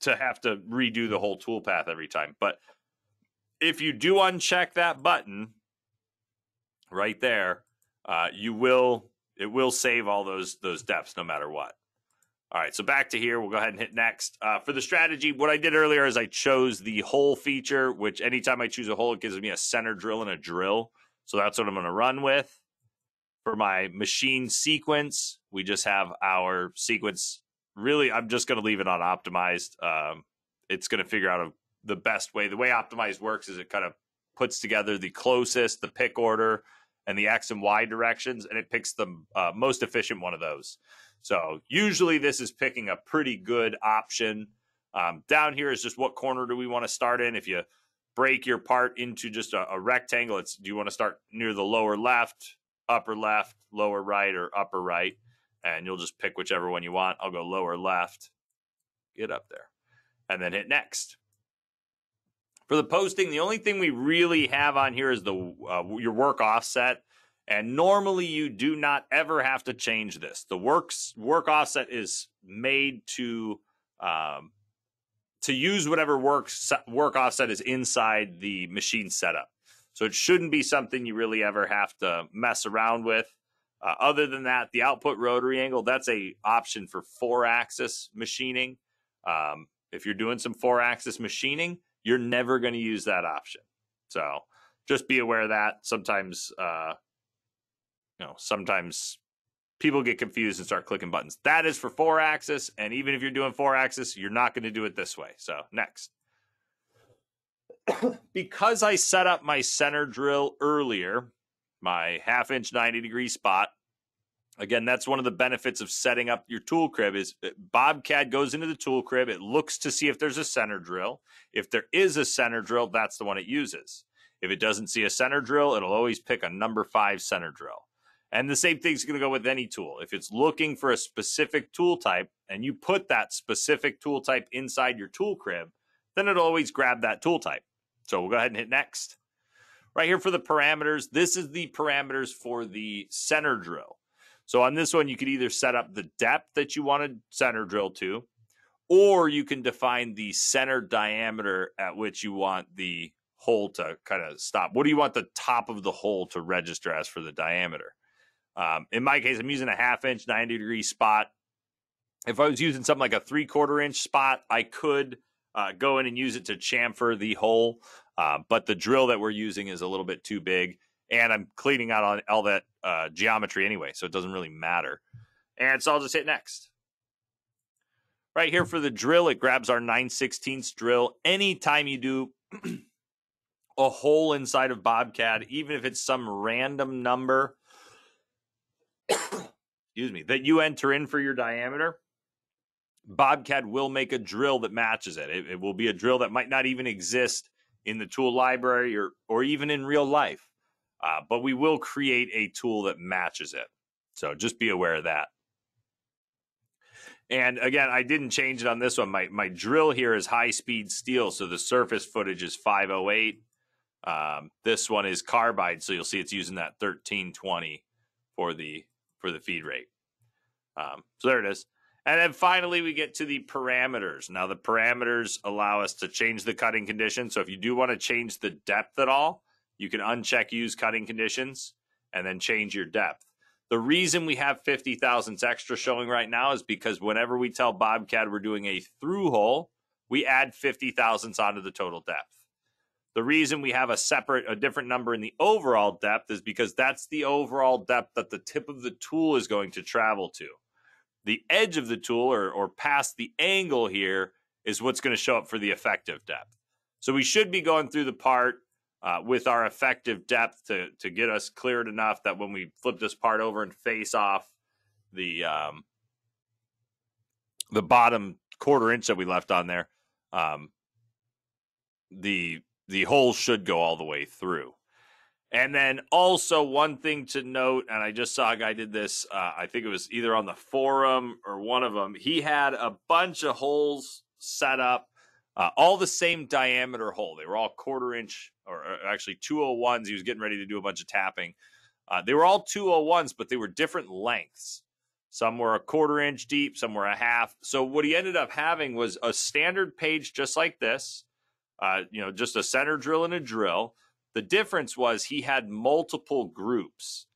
to have to redo the whole toolpath every time. But if you do uncheck that button right there, uh, you will it will save all those those depths no matter what. All right, so back to here. We'll go ahead and hit next. Uh, for the strategy, what I did earlier is I chose the hole feature, which anytime I choose a hole, it gives me a center drill and a drill. So that's what I'm going to run with. For my machine sequence, we just have our sequence. Really, I'm just going to leave it on optimized. Um, it's going to figure out a, the best way. The way Optimize works is it kind of puts together the closest, the pick order, and the X and Y directions, and it picks the uh, most efficient one of those. So usually this is picking a pretty good option. Um, down here is just what corner do we want to start in? If you break your part into just a, a rectangle, it's do you want to start near the lower left, upper left, lower right, or upper right? And you'll just pick whichever one you want. I'll go lower left, get up there, and then hit next. For the posting, the only thing we really have on here is the uh, your work offset. And normally you do not ever have to change this. The works work offset is made to um, to use whatever work work offset is inside the machine setup. So it shouldn't be something you really ever have to mess around with. Uh, other than that, the output rotary angle, that's a option for four axis machining. Um, if you're doing some four axis machining, you're never going to use that option. So just be aware of that. Sometimes uh, you know, sometimes people get confused and start clicking buttons. That is for four axis. And even if you're doing four axis, you're not going to do it this way. So next. because I set up my center drill earlier, my half inch 90 degree spot, again, that's one of the benefits of setting up your tool crib is uh, BobCAD goes into the tool crib. It looks to see if there's a center drill. If there is a center drill, that's the one it uses. If it doesn't see a center drill, it'll always pick a number five center drill. And the same thing's going to go with any tool. If it's looking for a specific tool type and you put that specific tool type inside your tool crib, then it'll always grab that tool type. So we'll go ahead and hit next. Right here for the parameters, this is the parameters for the center drill. So on this one, you could either set up the depth that you want to center drill to, or you can define the center diameter at which you want the hole to kind of stop. What do you want the top of the hole to register as for the diameter? Um, in my case, I'm using a half inch, 90 degree spot. If I was using something like a three quarter inch spot, I could uh, go in and use it to chamfer the hole. Uh, but the drill that we're using is a little bit too big. And I'm cleaning out on all that uh, geometry anyway, so it doesn't really matter. And so I'll just hit next. Right here for the drill, it grabs our 9 16 drill. Anytime you do a hole inside of BobCAD, even if it's some random number, excuse me, that you enter in for your diameter, BobCAD will make a drill that matches it. it. It will be a drill that might not even exist in the tool library or, or even in real life. Uh, but we will create a tool that matches it. So just be aware of that. And again, I didn't change it on this one. My my drill here is high speed steel, so the surface footage is 508. Um, this one is carbide, so you'll see it's using that 1320 for the for the feed rate. Um, so there it is. And then finally, we get to the parameters. Now, the parameters allow us to change the cutting condition. So if you do want to change the depth at all, you can uncheck use cutting conditions and then change your depth. The reason we have 50 thousandths extra showing right now is because whenever we tell BobCAD we're doing a through hole, we add 50 thousandths onto the total depth. The reason we have a separate, a different number in the overall depth is because that's the overall depth that the tip of the tool is going to travel to. The edge of the tool or, or past the angle here is what's going to show up for the effective depth. So we should be going through the part uh, with our effective depth to, to get us cleared enough that when we flip this part over and face off the um, the bottom quarter inch that we left on there, um, the the hole should go all the way through. And then also one thing to note, and I just saw a guy did this. Uh, I think it was either on the forum or one of them. He had a bunch of holes set up, uh, all the same diameter hole. They were all quarter inch, or actually 201s. He was getting ready to do a bunch of tapping. Uh, they were all 201s, but they were different lengths. Some were a quarter inch deep, some were a half. So what he ended up having was a standard page just like this uh, you know, just a center drill and a drill. The difference was he had multiple groups.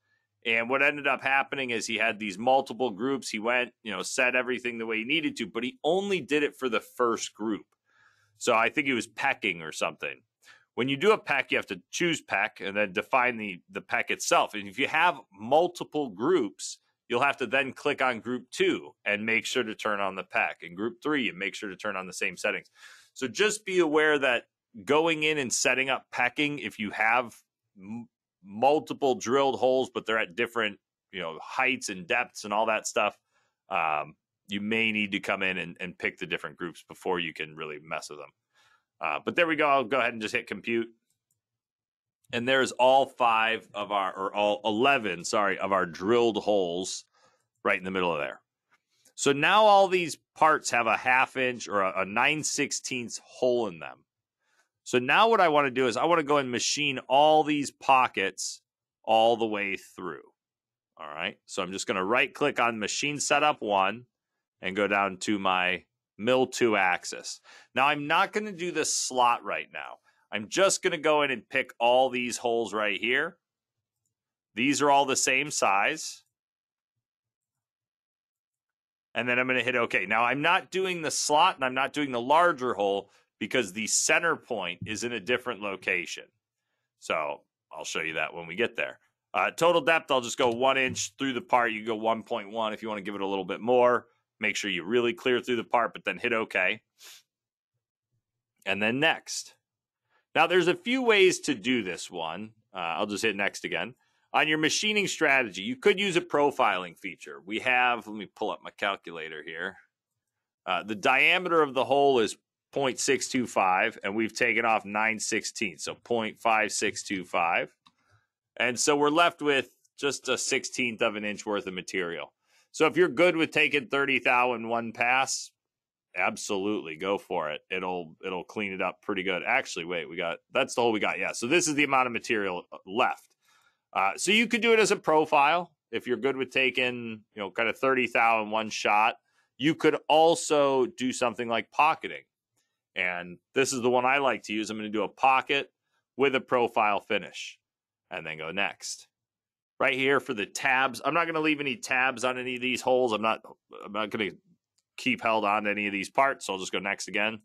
And what ended up happening is he had these multiple groups. He went, you know, set everything the way he needed to, but he only did it for the first group. So I think he was pecking or something. When you do a pack, you have to choose pack and then define the, the peck itself. And if you have multiple groups, you'll have to then click on group two and make sure to turn on the pack. And group three, and make sure to turn on the same settings. So just be aware that going in and setting up packing, if you have m- multiple drilled holes, but they're at different, you know, heights and depths and all that stuff, um, you may need to come in and, and pick the different groups before you can really mess with them. Uh, but there we go. I'll go ahead and just hit compute. And there's all five of our, or all 11, sorry, of our drilled holes right in the middle of there. So now all these parts have a half inch or a, a 9 16ths hole in them. So now what I want to do is I want to go and machine all these pockets all the way through. All right. So I'm just going to right click on machine setup one and go down to my mill two axis. Now I'm not going to do this slot right now. I'm just going to go in and pick all these holes right here. These are all the same size. And then I'm going to hit OK. Now I'm not doing the slot and I'm not doing the larger hole because the center point is in a different location. So I'll show you that when we get there. Uh, total depth, I'll just go one inch through the part. You go 1.1 if you want to give it a little bit more. Make sure you really clear through the part, but then hit OK. And then next. Now, there's a few ways to do this one. Uh, I'll just hit next again. On your machining strategy, you could use a profiling feature. We have, let me pull up my calculator here. Uh, the diameter of the hole is 0.625, and we've taken off 9 16, so 0.5625. And so we're left with just a 16th of an inch worth of material. So if you're good with taking 30 thou in one pass, absolutely go for it. It'll it'll clean it up pretty good. Actually, wait, we got that's the whole we got. Yeah. So this is the amount of material uh, left. Uh, so you could do it as a profile if you're good with taking you know kind of 30 thou in one shot. You could also do something like pocketing. And this is the one I like to use. I'm going to do a pocket with a profile finish and then go next right here for the tabs. I'm not going to leave any tabs on any of these holes. I'm not I'm not going to keep held on to any of these parts. So I'll just go next again.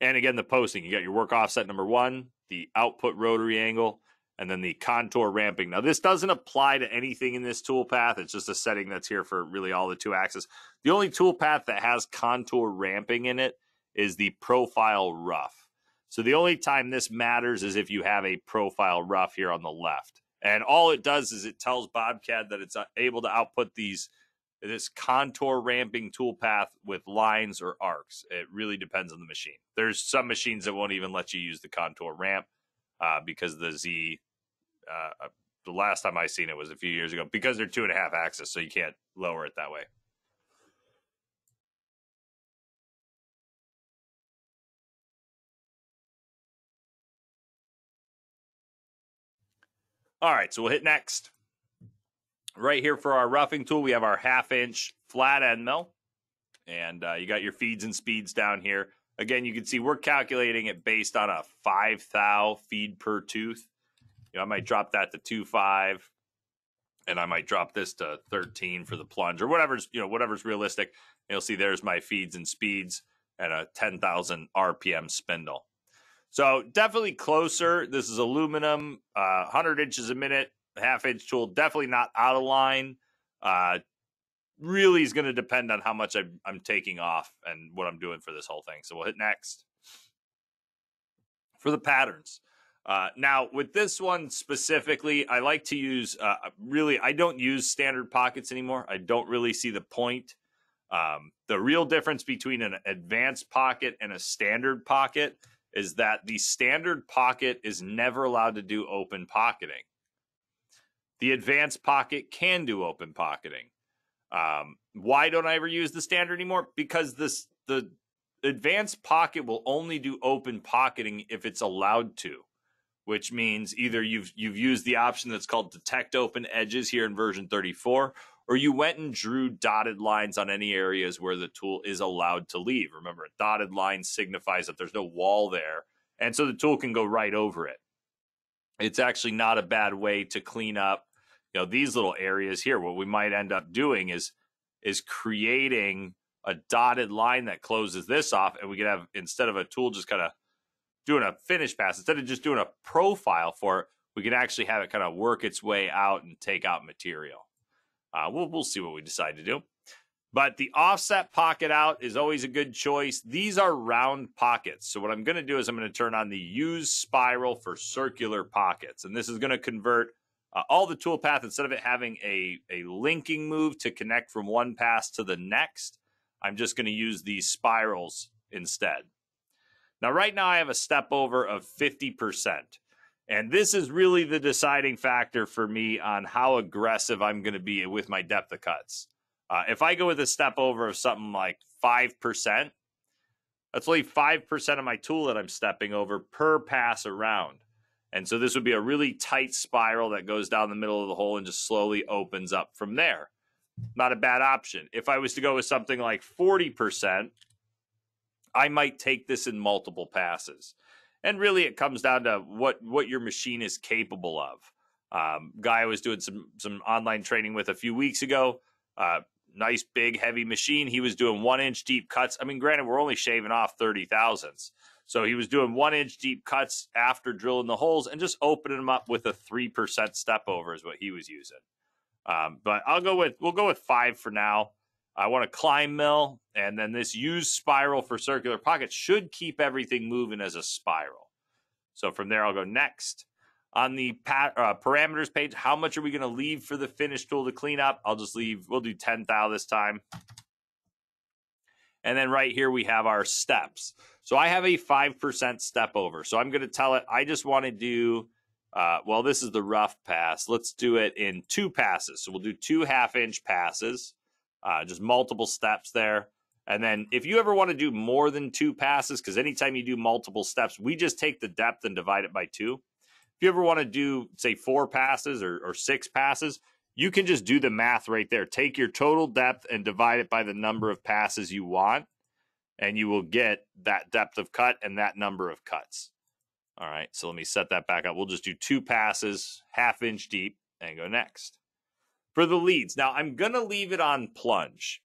And again, the posting, you got your work offset number one, the output rotary angle, and then the contour ramping. Now, this doesn't apply to anything in this toolpath. It's just a setting that's here for really all the two axes. The only toolpath that has contour ramping in it is the profile rough. So the only time this matters is if you have a profile rough here on the left. And all it does is it tells BobCAD that it's uh, able to output these this contour ramping toolpath with lines or arcs. It really depends on the machine. There's some machines that won't even let you use the contour ramp uh, because the Z. Uh, uh, the last time I seen it was a few years ago because they're two and a half axis, so you can't lower it that way. All right, so we'll hit next. Right here for our roughing tool, we have our half inch flat end mill. And uh, you got your feeds and speeds down here. Again, you can see we're calculating it based on a five thou feed per tooth. You know, I might drop that to two five, and I might drop this to 13 for the plunge or whatever's, you know, whatever's realistic. And you'll see there's my feeds and speeds at a 10,000 RPM spindle. So definitely closer. This is aluminum, uh, 100 inches a minute, half inch tool. Definitely not out of line. Uh, really is going to depend on how much I'm, I'm taking off and what I'm doing for this whole thing. So we'll hit next. For the patterns. Uh, now, with this one specifically, I like to use uh, really, I don't use standard pockets anymore. I don't really see the point. Um, the real difference between an advanced pocket and a standard pocket is that the standard pocket is never allowed to do open pocketing. The advanced pocket can do open pocketing. Um, why don't I ever use the standard anymore? Because this the advanced pocket will only do open pocketing if it's allowed to, which means either you've you've used the option that's called detect open edges here in version 34, or you went and drew dotted lines on any areas where the tool is allowed to leave. Remember, a dotted line signifies that there's no wall there, and so the tool can go right over it. It's actually not a bad way to clean up, you know, these little areas here. What we might end up doing is is creating a dotted line that closes this off, and we could have instead of a tool just kind of doing a finish pass, instead of just doing a profile for it, we can actually have it kind of work its way out and take out material. Uh, we'll we'll see what we decide to do. But the offset pocket out is always a good choice. These are round pockets. So what I'm going to do is I'm going to turn on the use spiral for circular pockets. And this is going to convert uh, all the toolpath instead of it having a, a linking move to connect from one pass to the next. I'm just going to use these spirals instead. Now, right now I have a step over of 50%. And this is really the deciding factor for me on how aggressive I'm going to be with my depth of cuts. Uh, if I go with a step over of something like 5%, that's only 5% of my tool that I'm stepping over per pass around. And so this would be a really tight spiral that goes down the middle of the hole and just slowly opens up from there. Not a bad option. If I was to go with something like 40%, I might take this in multiple passes and really it comes down to what what your machine is capable of. Um, guy I was doing some some online training with a few weeks ago. Uh, nice big heavy machine. He was doing one inch deep cuts. I mean, granted, we're only shaving off thirty thousandths, so he was doing one inch deep cuts after drilling the holes and just opening them up with a three percent step over is what he was using. Um, but I'll go with we'll go with five for now. I want a climb mill, and then this used spiral for circular pockets should keep everything moving as a spiral. So from there, I'll go next. On the uh, parameters page, how much are we going to leave for the finish tool to clean up? I'll just leave, we'll do 10 thou this time. And then right here, we have our steps. So I have a 5% step over. So I'm going to tell it, I just want to do, uh, well, this is the rough pass. Let's do it in two passes. So we'll do two half inch passes uh, just multiple steps there. And then if you ever want to do more than two passes, because anytime you do multiple steps, we just take the depth and divide it by two. If you ever want to do, say, four passes or, or six passes, you can just do the math right there. Take your total depth and divide it by the number of passes you want, and you will get that depth of cut and that number of cuts. All right, so let me set that back up. We'll just do two passes, half inch deep, and go next for the leads. Now, I'm going to leave it on plunge.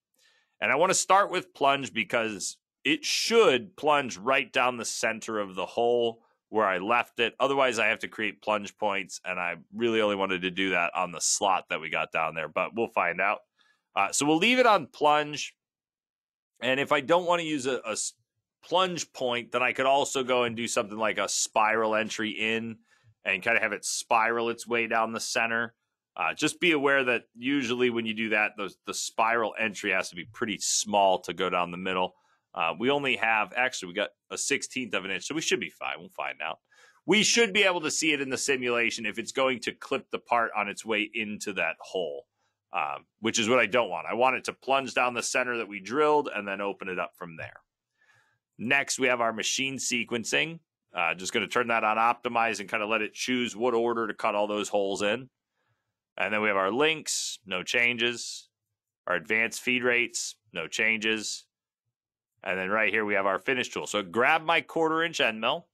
And I want to start with plunge because it should plunge right down the center of the hole where I left it. Otherwise, I have to create plunge points. And I really only wanted to do that on the slot that we got down there, but we'll find out. Uh, so we'll leave it on plunge. And if I don't want to use a, a plunge point, then I could also go and do something like a spiral entry in and kind of have it spiral its way down the center. Uh, just be aware that usually when you do that, the, the spiral entry has to be pretty small to go down the middle. Uh, we only have, actually, we got a 16th of an inch, so we should be fine. We'll find out. We should be able to see it in the simulation if it's going to clip the part on its way into that hole, um, which is what I don't want. I want it to plunge down the center that we drilled and then open it up from there. Next, we have our machine sequencing. Uh, just going to turn that on optimize and kind of let it choose what order to cut all those holes in. And then we have our links, no changes. Our advanced feed rates, no changes. And then right here we have our finish tool. So grab my quarter inch end mill.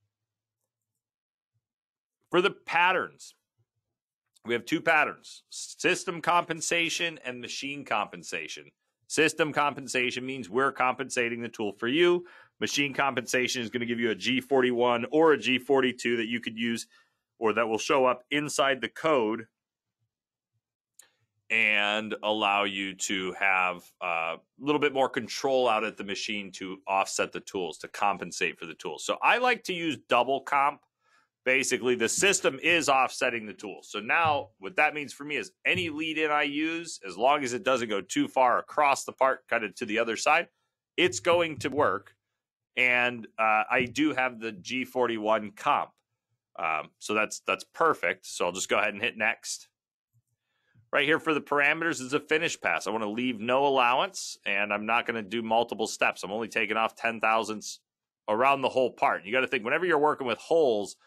For the patterns, we have two patterns system compensation and machine compensation. System compensation means we're compensating the tool for you. Machine compensation is going to give you a G41 or a G42 that you could use or that will show up inside the code and allow you to have uh, a little bit more control out at the machine to offset the tools, to compensate for the tools. So I like to use double comp. Basically, the system is offsetting the tools. So now, what that means for me is any lead in I use, as long as it doesn't go too far across the part, cut it to the other side, it's going to work. And uh, I do have the G41 comp. Um, so that's that's perfect. So I'll just go ahead and hit next. Right here for the parameters is a finish pass. I want to leave no allowance, and I'm not going to do multiple steps. I'm only taking off 10 thousandths around the whole part. You got to think whenever you're working with holes,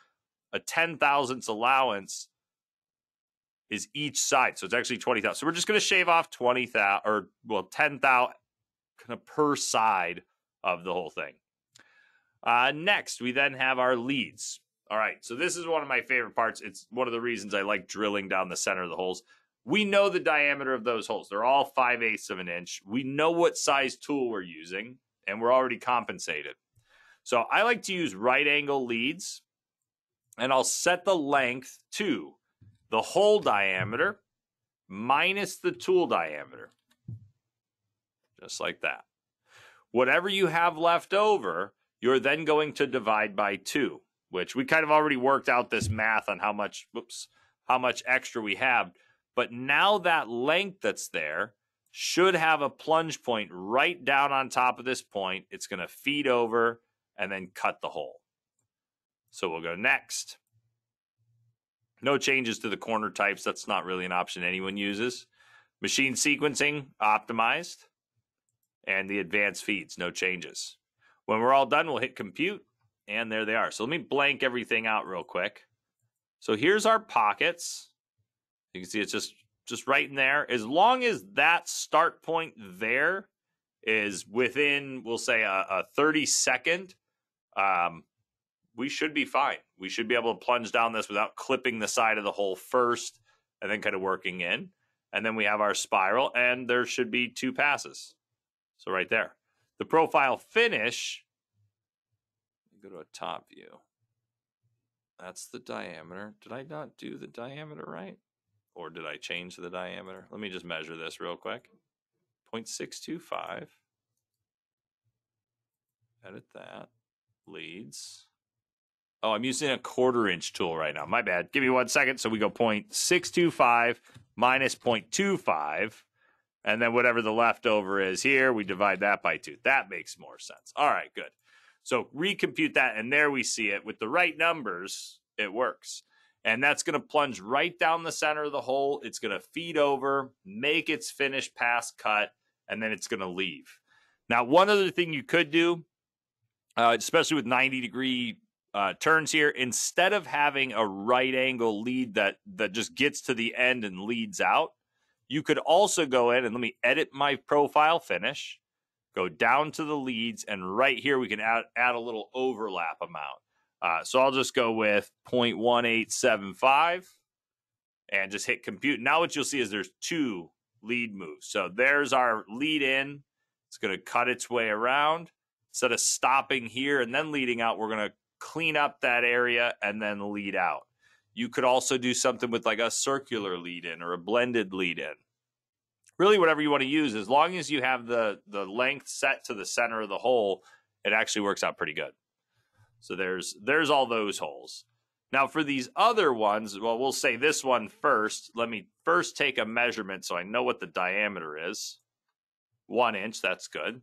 a 10 thousandths allowance is each side. So it's actually 20,000. So we're just going to shave off 20,000 or well 10,000 kind of per side of the whole thing. Uh, next, we then have our leads. All right, so this is one of my favorite parts. It's one of the reasons I like drilling down the center of the holes. We know the diameter of those holes. They're all 5 eighths of an inch. We know what size tool we're using, and we're already compensated. So I like to use right angle leads, and I'll set the length to the hole diameter minus the tool diameter. Just like that. Whatever you have left over, you're then going to divide by two, which we kind of already worked out this math on how much, whoops, how much extra we have. But now that length that's there should have a plunge point right down on top of this point. It's going to feed over and then cut the hole. So we'll go next. No changes to the corner types. That's not really an option anyone uses. Machine sequencing optimized. And the advanced feeds, no changes. When we're all done, we'll hit compute. And there they are. So let me blank everything out real quick. So here's our pockets. You can see it's just just right in there. As long as that start point there is within, we'll say, a, a 30 second, um, we should be fine. We should be able to plunge down this without clipping the side of the hole first and then kind of working in. And then we have our spiral, and there should be two passes. So right there. The profile finish, go to a top view. That's the diameter. Did I not do the diameter right? Or did I change the diameter? Let me just measure this real quick. 0.625. Edit that. Leads. Oh, I'm using a quarter inch tool right now. My bad. Give me one second. So we go 0.625 minus 0.25. And then whatever the leftover is here, we divide that by two. That makes more sense. All right, good. So recompute that. And there we see it. With the right numbers, it works. And that's going to plunge right down the center of the hole. It's going to feed over, make its finish pass cut, and then it's going to leave. Now, one other thing you could do, uh, especially with 90 degree uh, turns here, instead of having a right angle lead that that just gets to the end and leads out, you could also go in and let me edit my profile finish, go down to the leads, and right here we can add, add a little overlap amount. Uh, so I'll just go with 0.1875 and just hit compute. Now what you'll see is there's two lead moves. So there's our lead in. It's going to cut its way around. Instead of stopping here and then leading out, we're going to clean up that area and then lead out. You could also do something with like a circular lead in or a blended lead in. Really, whatever you want to use, as long as you have the the length set to the center of the hole, it actually works out pretty good. So there's there's all those holes. Now for these other ones, well, we'll say this one first. Let me first take a measurement so I know what the diameter is. One inch, that's good.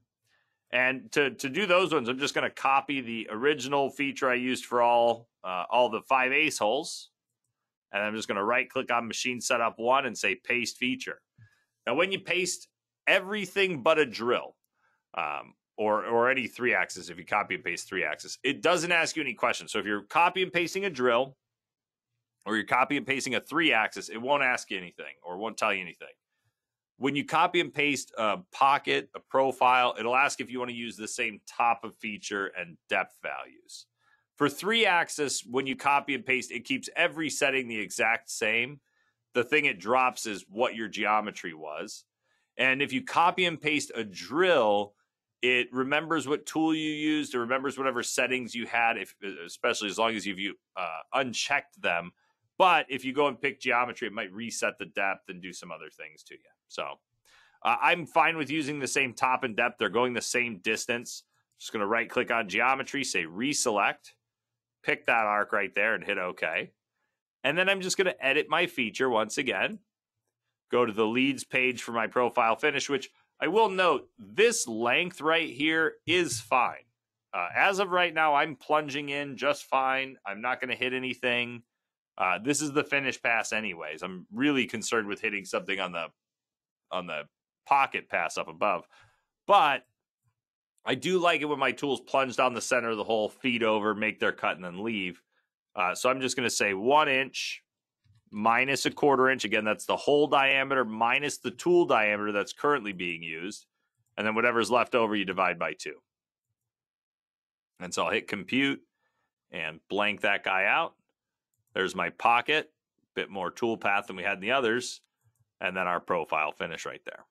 And to, to do those ones, I'm just going to copy the original feature I used for all uh, all the five ace holes. And I'm just going to right click on machine setup one and say paste feature. Now, when you paste everything but a drill, um, or or any three axis, if you copy and paste three axis, it doesn't ask you any questions. So if you're copy and pasting a drill, or you're copy and pasting a three axis, it won't ask you anything or won't tell you anything when you copy and paste a pocket, a profile, it'll ask if you want to use the same top of feature and depth values. For three axis, when you copy and paste, it keeps every setting the exact same. The thing it drops is what your geometry was. And if you copy and paste a drill, it remembers what tool you used. It remembers whatever settings you had, if especially as long as you've uh, unchecked them. But if you go and pick geometry, it might reset the depth and do some other things to you. So uh, I'm fine with using the same top and depth. They're going the same distance. Just going to right click on geometry, say reselect, pick that arc right there and hit OK. And then I'm just going to edit my feature once again. Go to the leads page for my profile finish, which I will note this length right here is fine. Uh, as of right now, I'm plunging in just fine. I'm not going to hit anything. Uh, this is the finish pass, anyways. I'm really concerned with hitting something on the on the pocket pass up above. But I do like it when my tools plunge down the center of the hole, feed over, make their cut, and then leave. Uh, so I'm just going to say one inch minus a quarter inch. Again, that's the hole diameter minus the tool diameter that's currently being used. And then whatever's left over, you divide by two. And so I'll hit compute and blank that guy out. There's my pocket, bit more tool path than we had in the others, and then our profile finish right there.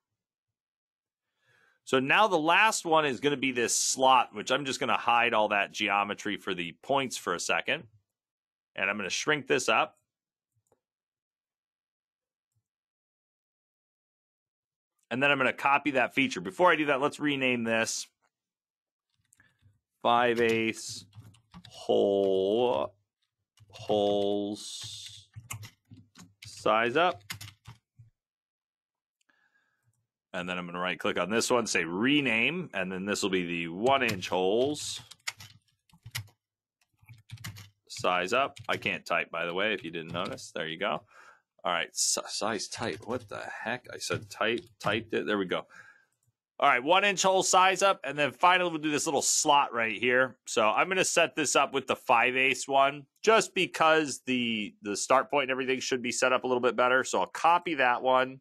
So now the last one is going to be this slot, which I'm just going to hide all that geometry for the points for a second. And I'm going to shrink this up. And then I'm going to copy that feature. Before I do that, let's rename this 5 eighths hole holes size up. And then I'm going to right click on this one, say rename, and then this will be the one inch holes. Size up. I can't type, by the way, if you didn't notice. There you go. All right, size type. What the heck? I said type, typed it. There we go. All right, one inch hole size up, and then finally we'll do this little slot right here. So I'm going to set this up with the 5 ace one, just because the the start point and everything should be set up a little bit better. So I'll copy that one,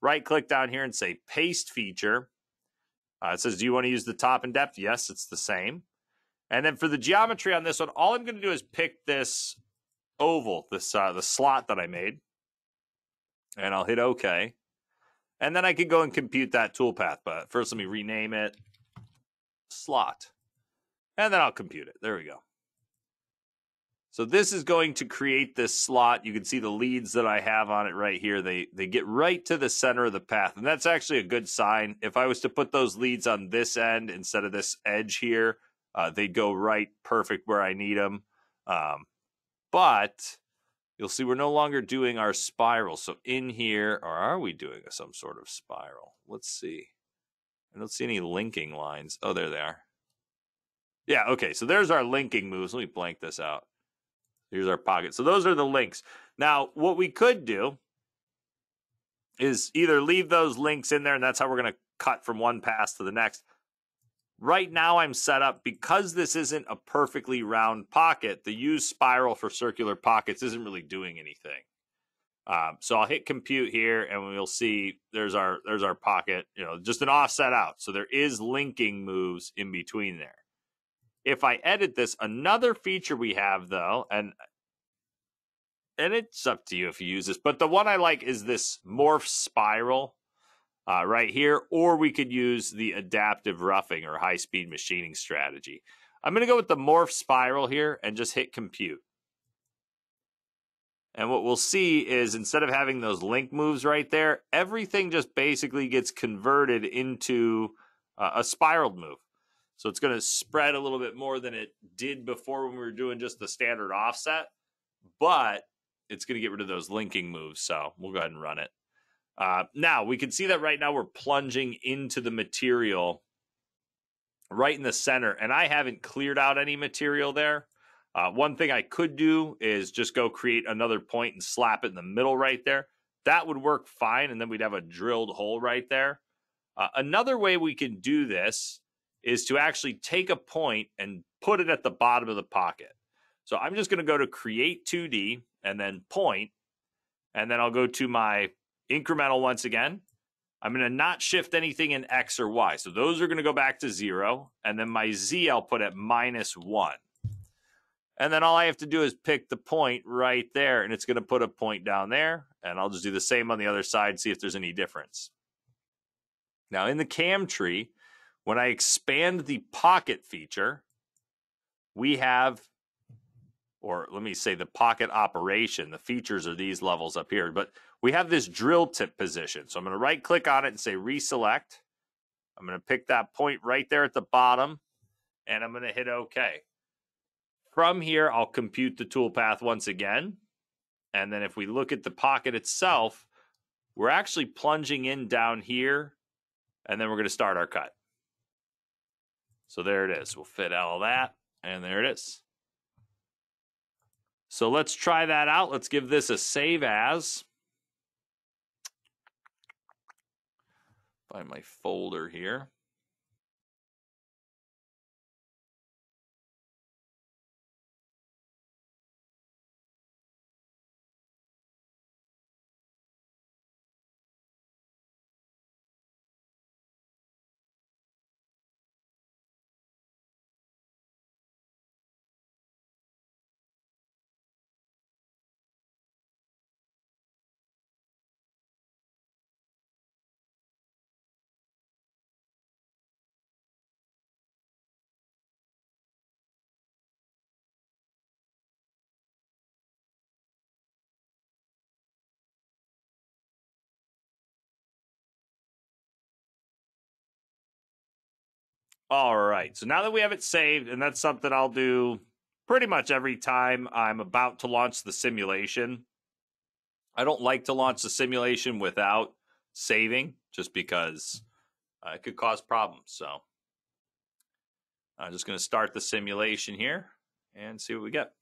right click down here and say paste feature. Uh, it says, do you want to use the top and depth? Yes, it's the same. And then for the geometry on this one, all I'm going to do is pick this oval, this uh, the slot that I made, and I'll hit OK. And then I can go and compute that toolpath. But first, let me rename it slot. And then I'll compute it. There we go. So this is going to create this slot. You can see the leads that I have on it right here. They they get right to the center of the path. And that's actually a good sign. If I was to put those leads on this end instead of this edge here, uh, they'd go right perfect where I need them. Um, but you'll see we're no longer doing our spiral. So in here, or are we doing some sort of spiral? Let's see. I don't see any linking lines. Oh, there they are. Yeah, okay. So there's our linking moves. Let me blank this out. Here's our pocket. So those are the links. Now, what we could do is either leave those links in there, and that's how we're going to cut from one pass to the next, Right now, I'm set up because this isn't a perfectly round pocket. The use spiral for circular pockets isn't really doing anything. Um, so I'll hit compute here, and we'll see there's our there's our pocket. You know, just an offset out. So there is linking moves in between there. If I edit this, another feature we have though, and and it's up to you if you use this, but the one I like is this morph spiral uh, right here, or we could use the adaptive roughing or high speed machining strategy. I'm going to go with the morph spiral here and just hit compute. And what we'll see is instead of having those link moves right there, everything just basically gets converted into uh, a spiraled move. So it's going to spread a little bit more than it did before when we were doing just the standard offset, but it's going to get rid of those linking moves. So we'll go ahead and run it. Uh, now we can see that right now we're plunging into the material right in the center, and I haven't cleared out any material there. Uh, one thing I could do is just go create another point and slap it in the middle right there. That would work fine, and then we'd have a drilled hole right there. Uh, another way we can do this is to actually take a point and put it at the bottom of the pocket. So I'm just going to go to create 2D and then point, and then I'll go to my incremental once again. I'm going to not shift anything in X or Y. So those are going to go back to zero. And then my Z I'll put at minus one. And then all I have to do is pick the point right there. And it's going to put a point down there. And I'll just do the same on the other side, see if there's any difference. Now in the cam tree, when I expand the pocket feature, we have or let me say the pocket operation. The features are these levels up here, but we have this drill tip position. So I'm going to right click on it and say reselect. I'm going to pick that point right there at the bottom and I'm going to hit OK. From here, I'll compute the toolpath once again. And then if we look at the pocket itself, we're actually plunging in down here and then we're going to start our cut. So there it is. We'll fit all that and there it is. So let's try that out. Let's give this a save as. Find my folder here. All right. So now that we have it saved, and that's something I'll do pretty much every time I'm about to launch the simulation. I don't like to launch the simulation without saving just because uh, it could cause problems. So I'm just going to start the simulation here and see what we get.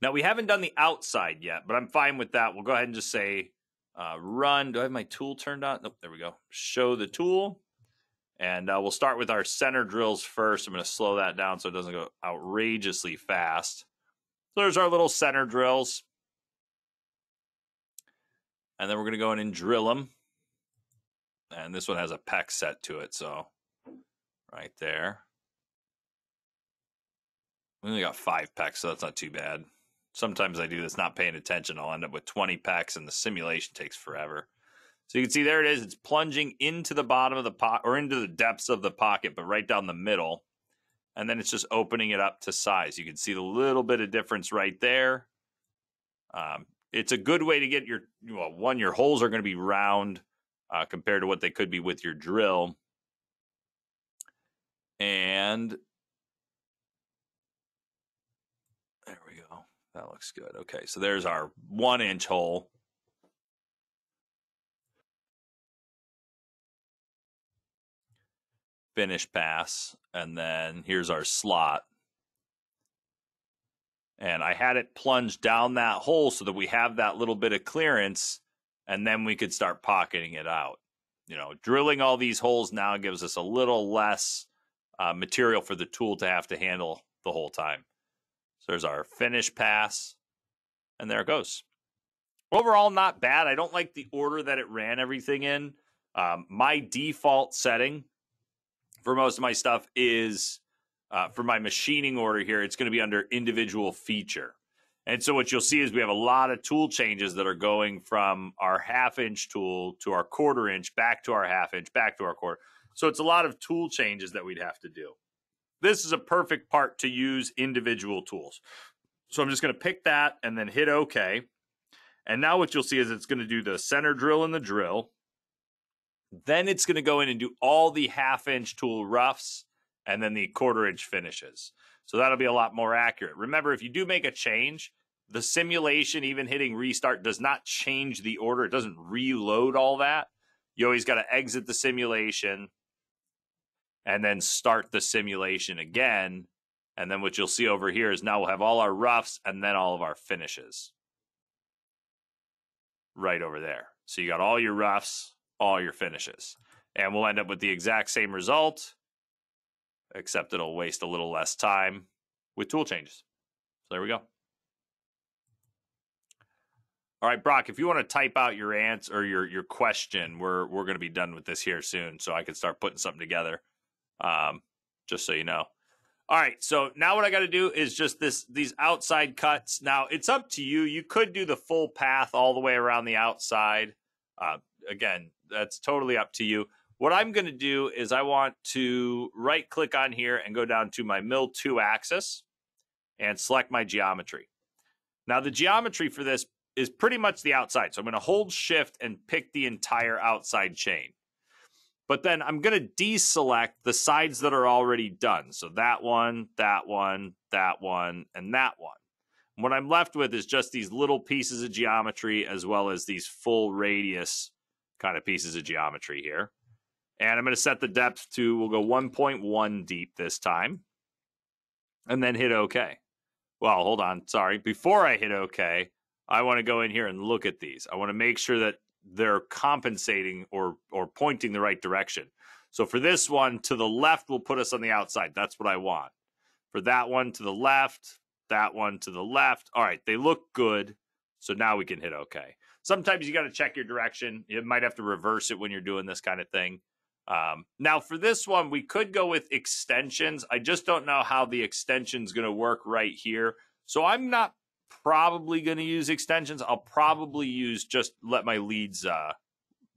Now we haven't done the outside yet, but I'm fine with that. We'll go ahead and just say uh, run. Do I have my tool turned on? Nope, there we go. Show the tool. And uh, we'll start with our center drills first. I'm going to slow that down so it doesn't go outrageously fast. So there's our little center drills. And then we're going to go in and drill them. And this one has a pecks set to it, so right there. We only got five pecks, so that's not too bad. Sometimes I do this not paying attention. I'll end up with 20 pecks and the simulation takes forever. So you can see there it is. It's plunging into the bottom of the pot or into the depths of the pocket, but right down the middle. And then it's just opening it up to size. You can see the little bit of difference right there. Um, it's a good way to get your, well, one, your holes are going to be round uh, compared to what they could be with your drill. And That looks good. Okay, so there's our one inch hole. Finish pass. And then here's our slot. And I had it plunge down that hole so that we have that little bit of clearance and then we could start pocketing it out. You know, drilling all these holes now gives us a little less uh, material for the tool to have to handle the whole time there's our finish pass, and there it goes. Overall, not bad. I don't like the order that it ran everything in. Um, my default setting for most of my stuff is uh, for my machining order here, it's going to be under individual feature. And so what you'll see is we have a lot of tool changes that are going from our half inch tool to our quarter inch, back to our half inch, back to our quarter. So it's a lot of tool changes that we'd have to do. This is a perfect part to use individual tools. So I'm just going to pick that and then hit OK. And now what you'll see is it's going to do the center drill and the drill. Then it's going to go in and do all the half inch tool roughs and then the quarter inch finishes. So that'll be a lot more accurate. Remember, if you do make a change, the simulation, even hitting restart, does not change the order. It doesn't reload all that. You always got to exit the simulation, and then start the simulation again. And then what you'll see over here is now we'll have all our roughs and then all of our finishes right over there. So you got all your roughs, all your finishes. And we'll end up with the exact same result, except it'll waste a little less time with tool changes. So there we go. All right, Brock, if you want to type out your answer or your your question, we're we're going to be done with this here soon, so I can start putting something together. Um, just so you know. All right, so now what I got to do is just this these outside cuts. Now it's up to you. You could do the full path all the way around the outside. Uh, again, that's totally up to you. What I'm going to do is I want to right click on here and go down to my mill two axis and select my geometry. Now the geometry for this is pretty much the outside. So I'm going to hold shift and pick the entire outside chain. But then I'm going to deselect the sides that are already done. So that one, that one, that one, and that one. what I'm left with is just these little pieces of geometry as well as these full radius kind of pieces of geometry here. And I'm going to set the depth to, we'll go 1.1 deep this time. And then hit OK. Well, hold on. Sorry. Before I hit OK, I want to go in here and look at these. I want to make sure that they're compensating or or pointing the right direction. So for this one, to the left will put us on the outside. That's what I want. For that one to the left, that one to the left. All right, they look good. So now we can hit OK. Sometimes you got to check your direction. You might have to reverse it when you're doing this kind of thing. Um, now, for this one, we could go with extensions. I just don't know how the extension's going to work right here. So I'm not probably going to use extensions. I'll probably use just let my leads uh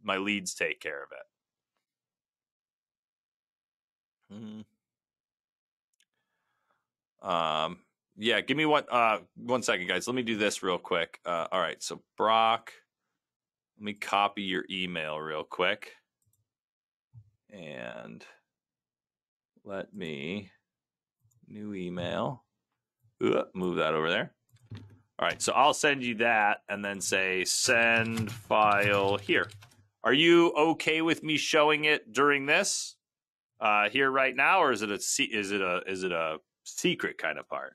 my leads take care of it. Hmm. Um yeah, give me one uh one second guys. Let me do this real quick. Uh all right. So Brock let me copy your email real quick. And let me new email. Ooh, move that over there. All right, so I'll send you that and then say send file here. Are you okay with me showing it during this uh, here right now, or is it a is it a is it a secret kind of part?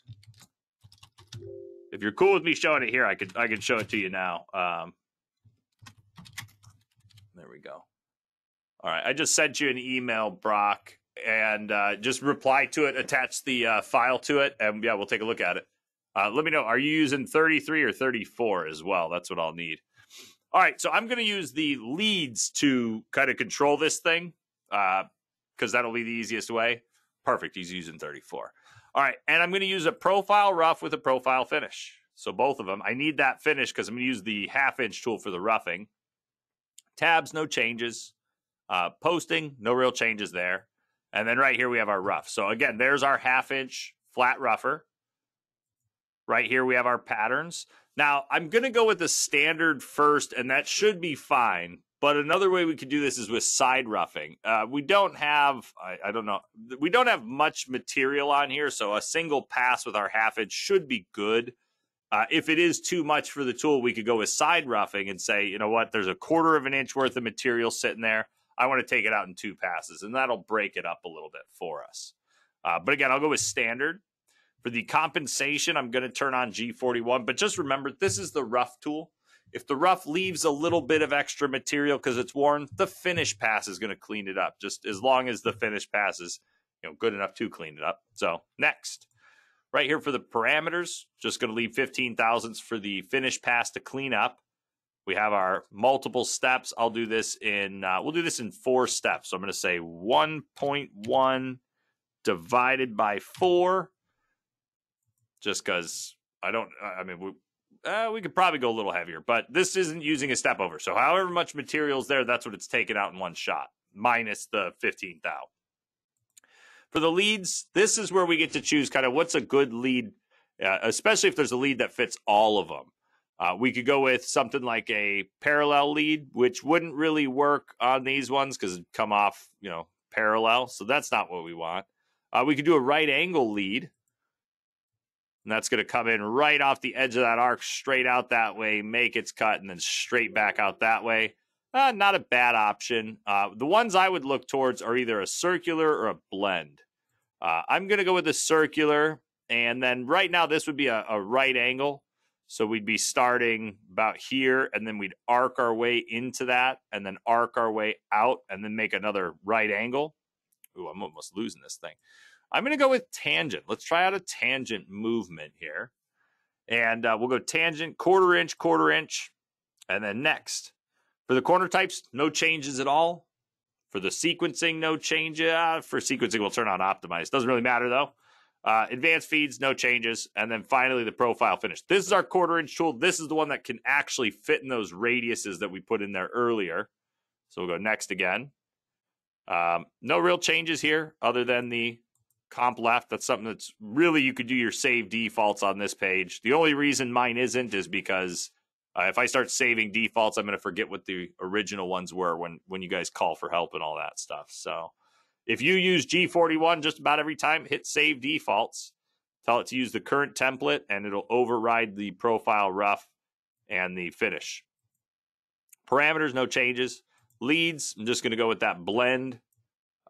If you're cool with me showing it here, I could I can show it to you now. Um, there we go. All right, I just sent you an email, Brock, and uh, just reply to it, attach the uh, file to it, and yeah, we'll take a look at it. Uh, let me know. Are you using 33 or 34 as well? That's what I'll need. All right, so I'm going to use the leads to kind of control this thing because uh, that'll be the easiest way. Perfect. He's using 34. All right, and I'm going to use a profile rough with a profile finish. So both of them. I need that finish because I'm going to use the half inch tool for the roughing. Tabs, no changes. Uh, posting, no real changes there. And then right here we have our rough. So again, there's our half inch flat rougher. Right here we have our patterns. Now, I'm going to go with the standard first, and that should be fine. But another way we could do this is with side roughing. Uh, we don't have, I, I, don't know, we don't have much material on here, so a single pass with our half inch should be good. Uh, if it is too much for the tool, we could go with side roughing and say, you know what, there's a quarter of an inch worth of material sitting there. I want to take it out in two passes, and that'll break it up a little bit for us. Uh, but again, I'll go with standard. For the compensation, I'm going to turn on G41. But just remember, this is the rough tool. If the rough leaves a little bit of extra material because it's worn, the finish pass is going to clean it up. Just as long as the finish pass is you know, good enough to clean it up. So next, right here for the parameters, just going to leave 15 thousandths for the finish pass to clean up. We have our multiple steps. I'll do this in, uh, we'll do this in four steps. So I'm going to say 1.1 divided by four just because I don't. I mean, we uh, we could probably go a little heavier, but this isn't using a step over. So, however much material is there, that's what it's taken out in one shot, minus the fifteen thou. For the leads, this is where we get to choose kind of what's a good lead, uh, especially if there's a lead that fits all of them. Uh, we could go with something like a parallel lead, which wouldn't really work on these ones because it'd come off, you know, parallel. So that's not what we want. Uh, we could do a right angle lead, and that's going to come in right off the edge of that arc, straight out that way, make its cut, and then straight back out that way. Uh, not a bad option. Uh, the ones I would look towards are either a circular or a blend. Uh, I'm going to go with a circular. And then right now, this would be a, a right angle. So we'd be starting about here, and then we'd arc our way into that, and then arc our way out, and then make another right angle. Ooh, I'm almost losing this thing. I'm going to go with tangent. Let's try out a tangent movement here. And uh, we'll go tangent, quarter inch, quarter inch. And then next. For the corner types, no changes at all. For the sequencing, no change. Uh, for sequencing, we'll turn on optimize. Doesn't really matter though. Uh, advanced feeds, no changes. And then finally, the profile finish. This is our quarter inch tool. This is the one that can actually fit in those radiuses that we put in there earlier. So we'll go next again. Um, no real changes here other than the comp left. That's something that's really you could do your save defaults on this page. The only reason mine isn't is because uh, if I start saving defaults, I'm going to forget what the original ones were when when you guys call for help and all that stuff. So if you use G41 just about every time, hit save defaults. Tell it to use the current template and it'll override the profile rough and the finish. Parameters, no changes. Leads, I'm just going to go with that blend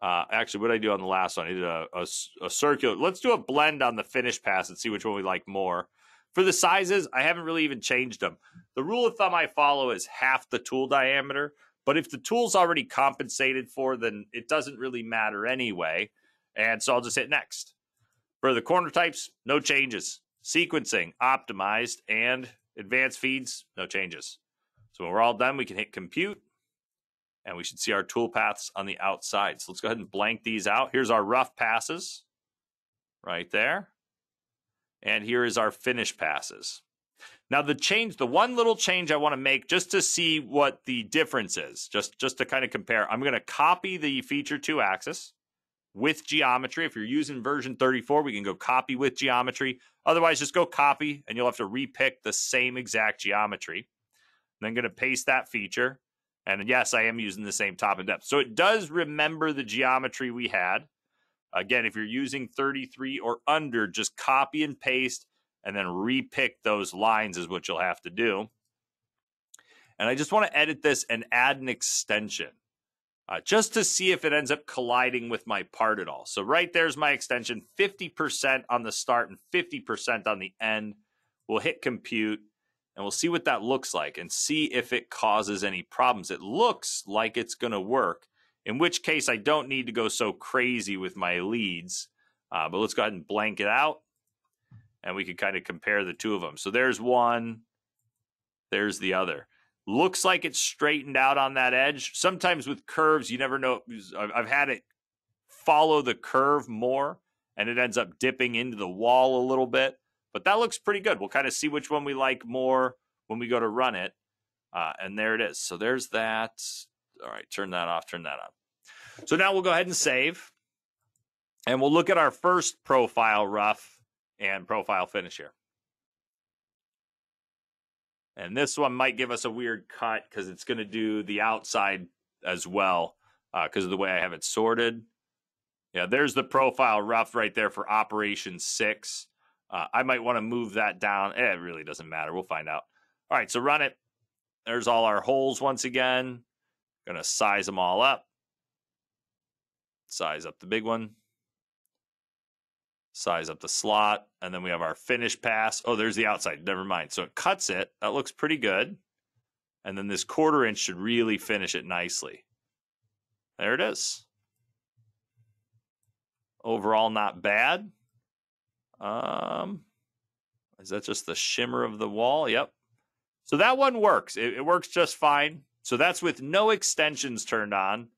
uh, actually, what I do on the last one? I did a, a, a, circular. Let's do a blend on the finish pass and see which one we like more. For the sizes, I haven't really even changed them. The rule of thumb I follow is half the tool diameter. But if the tool's already compensated for, then it doesn't really matter anyway. And so I'll just hit next. For the corner types, no changes. Sequencing, optimized, and advanced feeds, no changes. So when we're all done, we can hit compute and we should see our tool paths on the outside. So let's go ahead and blank these out. Here's our rough passes right there. And here is our finish passes. Now the change, the one little change I want to make just to see what the difference is, just, just to kind of compare, I'm going to copy the feature two axis with geometry. If you're using version 34, we can go copy with geometry. Otherwise, just go copy and you'll have to repick the same exact geometry. then going to paste that feature. And yes, I am using the same top and depth. So it does remember the geometry we had. Again, if you're using 33 or under, just copy and paste and then repick those lines is what you'll have to do. And I just want to edit this and add an extension uh, just to see if it ends up colliding with my part at all. So right there's my extension, 50% on the start and 50% on the end. We'll hit compute and we'll see what that looks like and see if it causes any problems. It looks like it's going to work, in which case I don't need to go so crazy with my leads. Uh, but let's go ahead and blank it out and we can kind of compare the two of them. So there's one, there's the other. Looks like it's straightened out on that edge. Sometimes with curves, you never know. I've had it follow the curve more and it ends up dipping into the wall a little bit. But that looks pretty good. We'll kind of see which one we like more when we go to run it. Uh, and there it is. So there's that. All right, turn that off, turn that on. So now we'll go ahead and save. And we'll look at our first profile rough and profile finish here. And this one might give us a weird cut because it's going to do the outside as well because uh, of the way I have it sorted. Yeah, there's the profile rough right there for Operation 6. Uh, I might want to move that down. Eh, it really doesn't matter. We'll find out. All right, so run it. There's all our holes once again. To size them all up. Size up the big one size up the slot, and then we have our finish pass. Oh, there's the outside. Never mind. So it cuts it. That looks pretty good. And then this quarter inch should really finish it nicely. There it is. Overall, not bad. Um, is that just the shimmer of the wall? Yep. So that one works. It, it works just fine. So that's with no extensions turned on.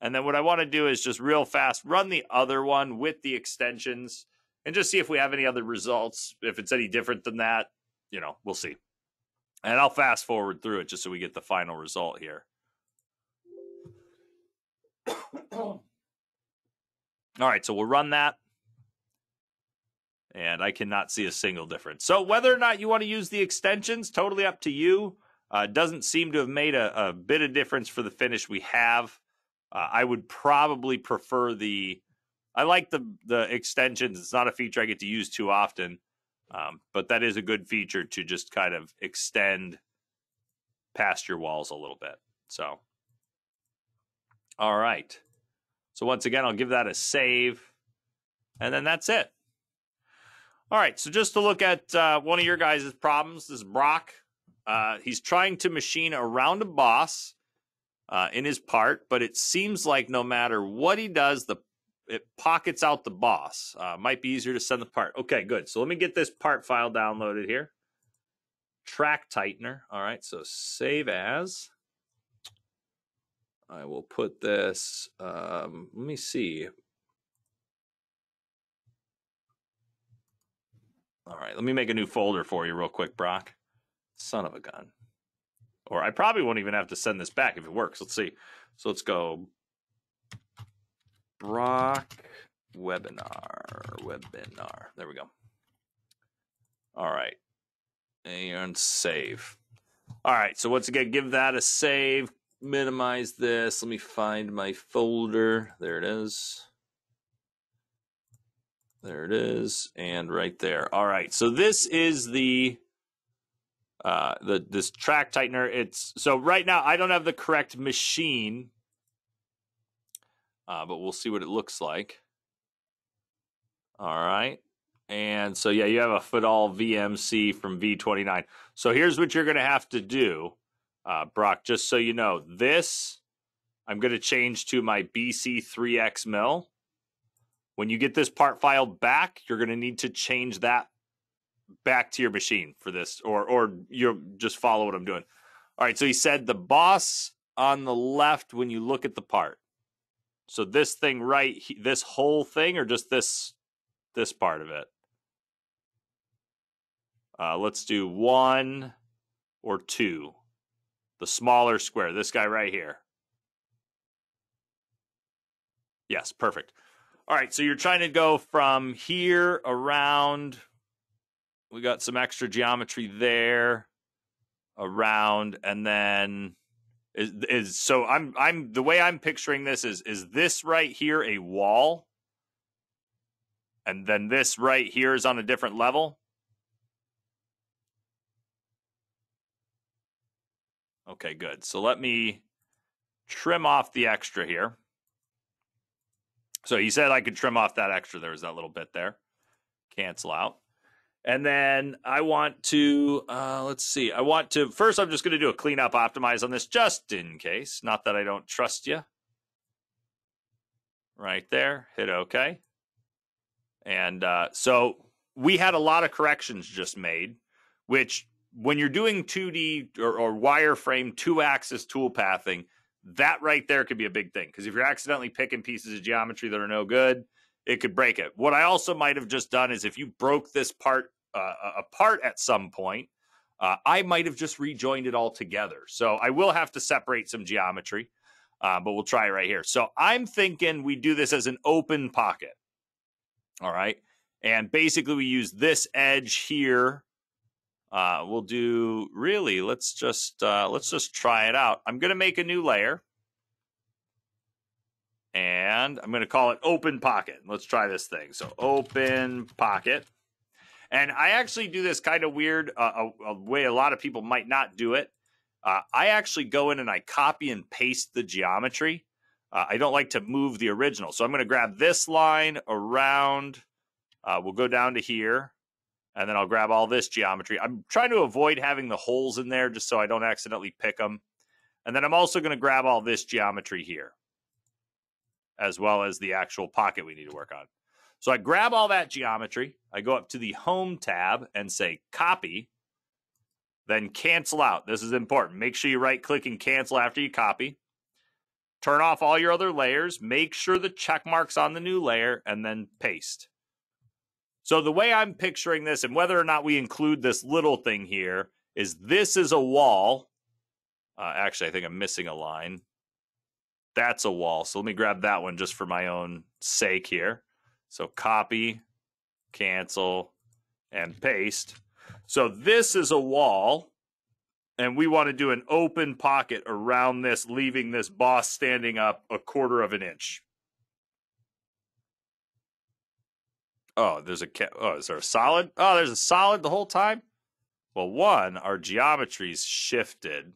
And then what I want to do is just real fast run the other one with the extensions and just see if we have any other results. If it's any different than that, you know, we'll see. And I'll fast forward through it just so we get the final result here. All right, so we'll run that. And I cannot see a single difference. So whether or not you want to use the extensions, totally up to you. Uh, doesn't seem to have made a, a, bit of difference for the finish we have. Uh, I would probably prefer the I like the the extensions. It's not a feature I get to use too often, um, but that is a good feature to just kind of extend past your walls a little bit. So, all right. So once again, I'll give that a save, and then that's it. All right. So just to look at uh, one of your guys' problems, this is Brock. Uh, he's trying to machine around a boss uh, in his part, but it seems like no matter what he does, the it pockets out the boss. Uh, might be easier to send the part. Okay, good. So let me get this part file downloaded here. Track tightener. All right, so save as. I will put this. Um, let me see. All right, let me make a new folder for you real quick, Brock. Son of a gun. Or I probably won't even have to send this back if it works. Let's see. So let's go Brock webinar. Webinar. There we go. All right. And save. All right. So once again, give that a save. Minimize this. Let me find my folder. There it is. There it is. And right there. All right. So this is the uh the this track tightener. It's so right now I don't have the correct machine uh, but we'll see what it looks like. All right. And so, yeah, you have a Fadal VMC from V29. So here's what you're to have to do, uh, Brock, just so you know. This, I'm to change to my BC3X mill. When you get this part file back, you're going to need to change that back to your machine for this, or or you just follow what I'm doing. All right, so he said the boss on the left when you look at the part. So this thing right, this whole thing, or just this this part of it? Uh, let's do one or two. The smaller square, this guy right here. Yes, perfect. All right, so you're trying to go from here around. We got some extra geometry there. around and then is is so I'm I'm the way I'm picturing this is is this right here a wall and then this right here is on a different level Okay, good. So let me trim off the extra here. So he said I could trim off that extra. There was that little bit there. Cancel out. And then I want to, uh, let's see. I want to, first, I'm just going to do a cleanup optimize on this just in case. Not that I don't trust you. Right there. Hit OK. And uh, so we had a lot of corrections just made, which when you're doing 2D or, or wireframe two axis tool pathing, that right there could be a big thing. Because if you're accidentally picking pieces of geometry that are no good, it could break it. What I also might have just done is if you broke this part uh, apart at some point, uh, I might have just rejoined it all together. So I will have to separate some geometry, uh, but we'll try it right here. So I'm thinking we do this as an open pocket. All right. And basically, we use this edge here uh, we'll do really. Let's just uh, let's just try it out. I'm going to make a new layer, and I'm going to call it Open Pocket. Let's try this thing. So Open Pocket, and I actually do this kind of weird uh, a, a, way a lot of people might not do it. Uh, I actually go in and I copy and paste the geometry. Uh, I don't like to move the original, so I'm going to grab this line around. Uh, we'll go down to here and then I'll grab all this geometry. I'm trying to avoid having the holes in there just so I don't accidentally pick them. And then I'm also going to grab all this geometry here, as well as the actual pocket we need to work on. So I grab all that geometry. I go up to the Home tab and say Copy, then Cancel Out. This is important. Make sure you right-click and cancel after you copy. Turn off all your other layers. Make sure the check mark's on the new layer, and then paste. So the way I'm picturing this, and whether or not we include this little thing here, is this is a wall. Uh, actually, I think I'm missing a line. That's a wall. So let me grab that one just for my own sake here. So copy, cancel, and paste. So this is a wall, and we want to do an open pocket around this, leaving this boss standing up a quarter of an inch. Oh, there's a oh, is there a solid? Oh, there's a solid the whole time. Well, one, our geometry's shifted.